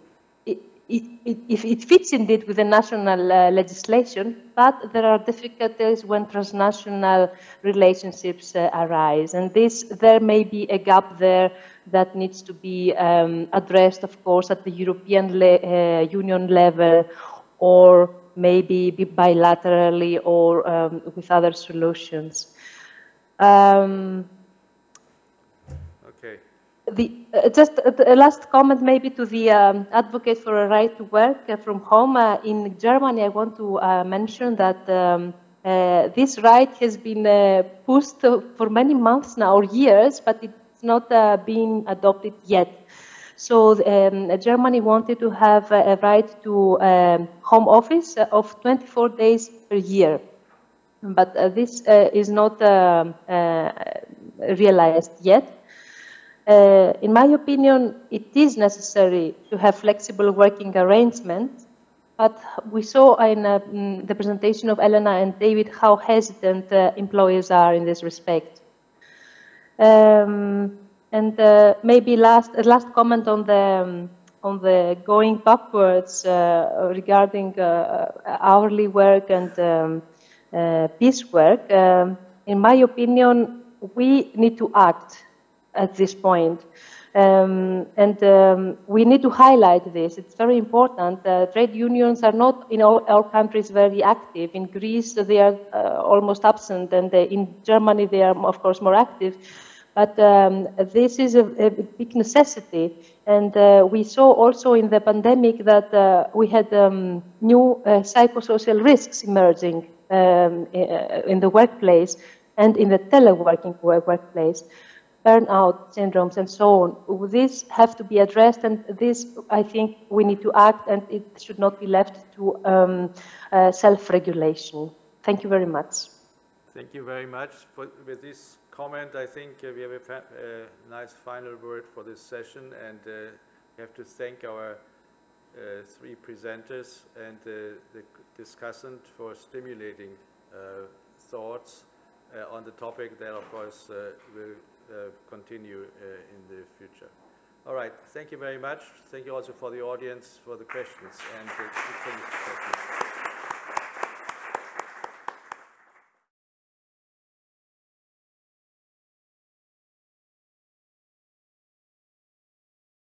it, it, it, it, fits indeed with the national uh, legislation, but there are difficulties when transnational relationships uh, arise. And this, there may be a gap there that needs to be um, addressed, of course, at the European le uh, Union level or maybe bilaterally or um, with other solutions. Um. The, uh, just a last comment maybe to the um, advocate for a right to work uh, from home. Uh, in Germany, I want to uh, mention that um, uh, this right has been uh, pushed for many months now or years, but it's not uh, been adopted yet. So um, Germany wanted to have a right to um, home office of 24 days per year. But uh, this uh, is not uh, uh realized yet. Uh, in my opinion, it is necessary to have flexible working arrangements, but we saw in uh, the presentation of Elena and David how hesitant employers are in this respect. Um, and uh, maybe last last comment on the um, on the going backwards uh, regarding uh, hourly work and um, uh, piecework. Um, in my opinion, we need to act at this point. Um, and um, we need to highlight this. It's very important. Uh, trade unions are not in all our countries very active. In Greece, they are uh, almost absent, and uh, in Germany, they are, of course, more active. But um, this is a, a, big necessity. And uh, we saw also in the pandemic that uh, we had um, new uh, psychosocial risks emerging um, in the workplace and in the teleworking workplace, burnout syndromes and so on. These have to be addressed, and this, I think, we need to act, and it should not be left to um, uh, self-regulation. Thank you very much. Thank you very much. For, with this comment, I think uh, we have a uh, nice final word for this session, and uh, we have to thank our uh, three presenters and the discussant for stimulating thoughts on the topic that, of course, will Uh, continue uh, in the future. All right, thank you very much. Thank you also for the audience for the questions and.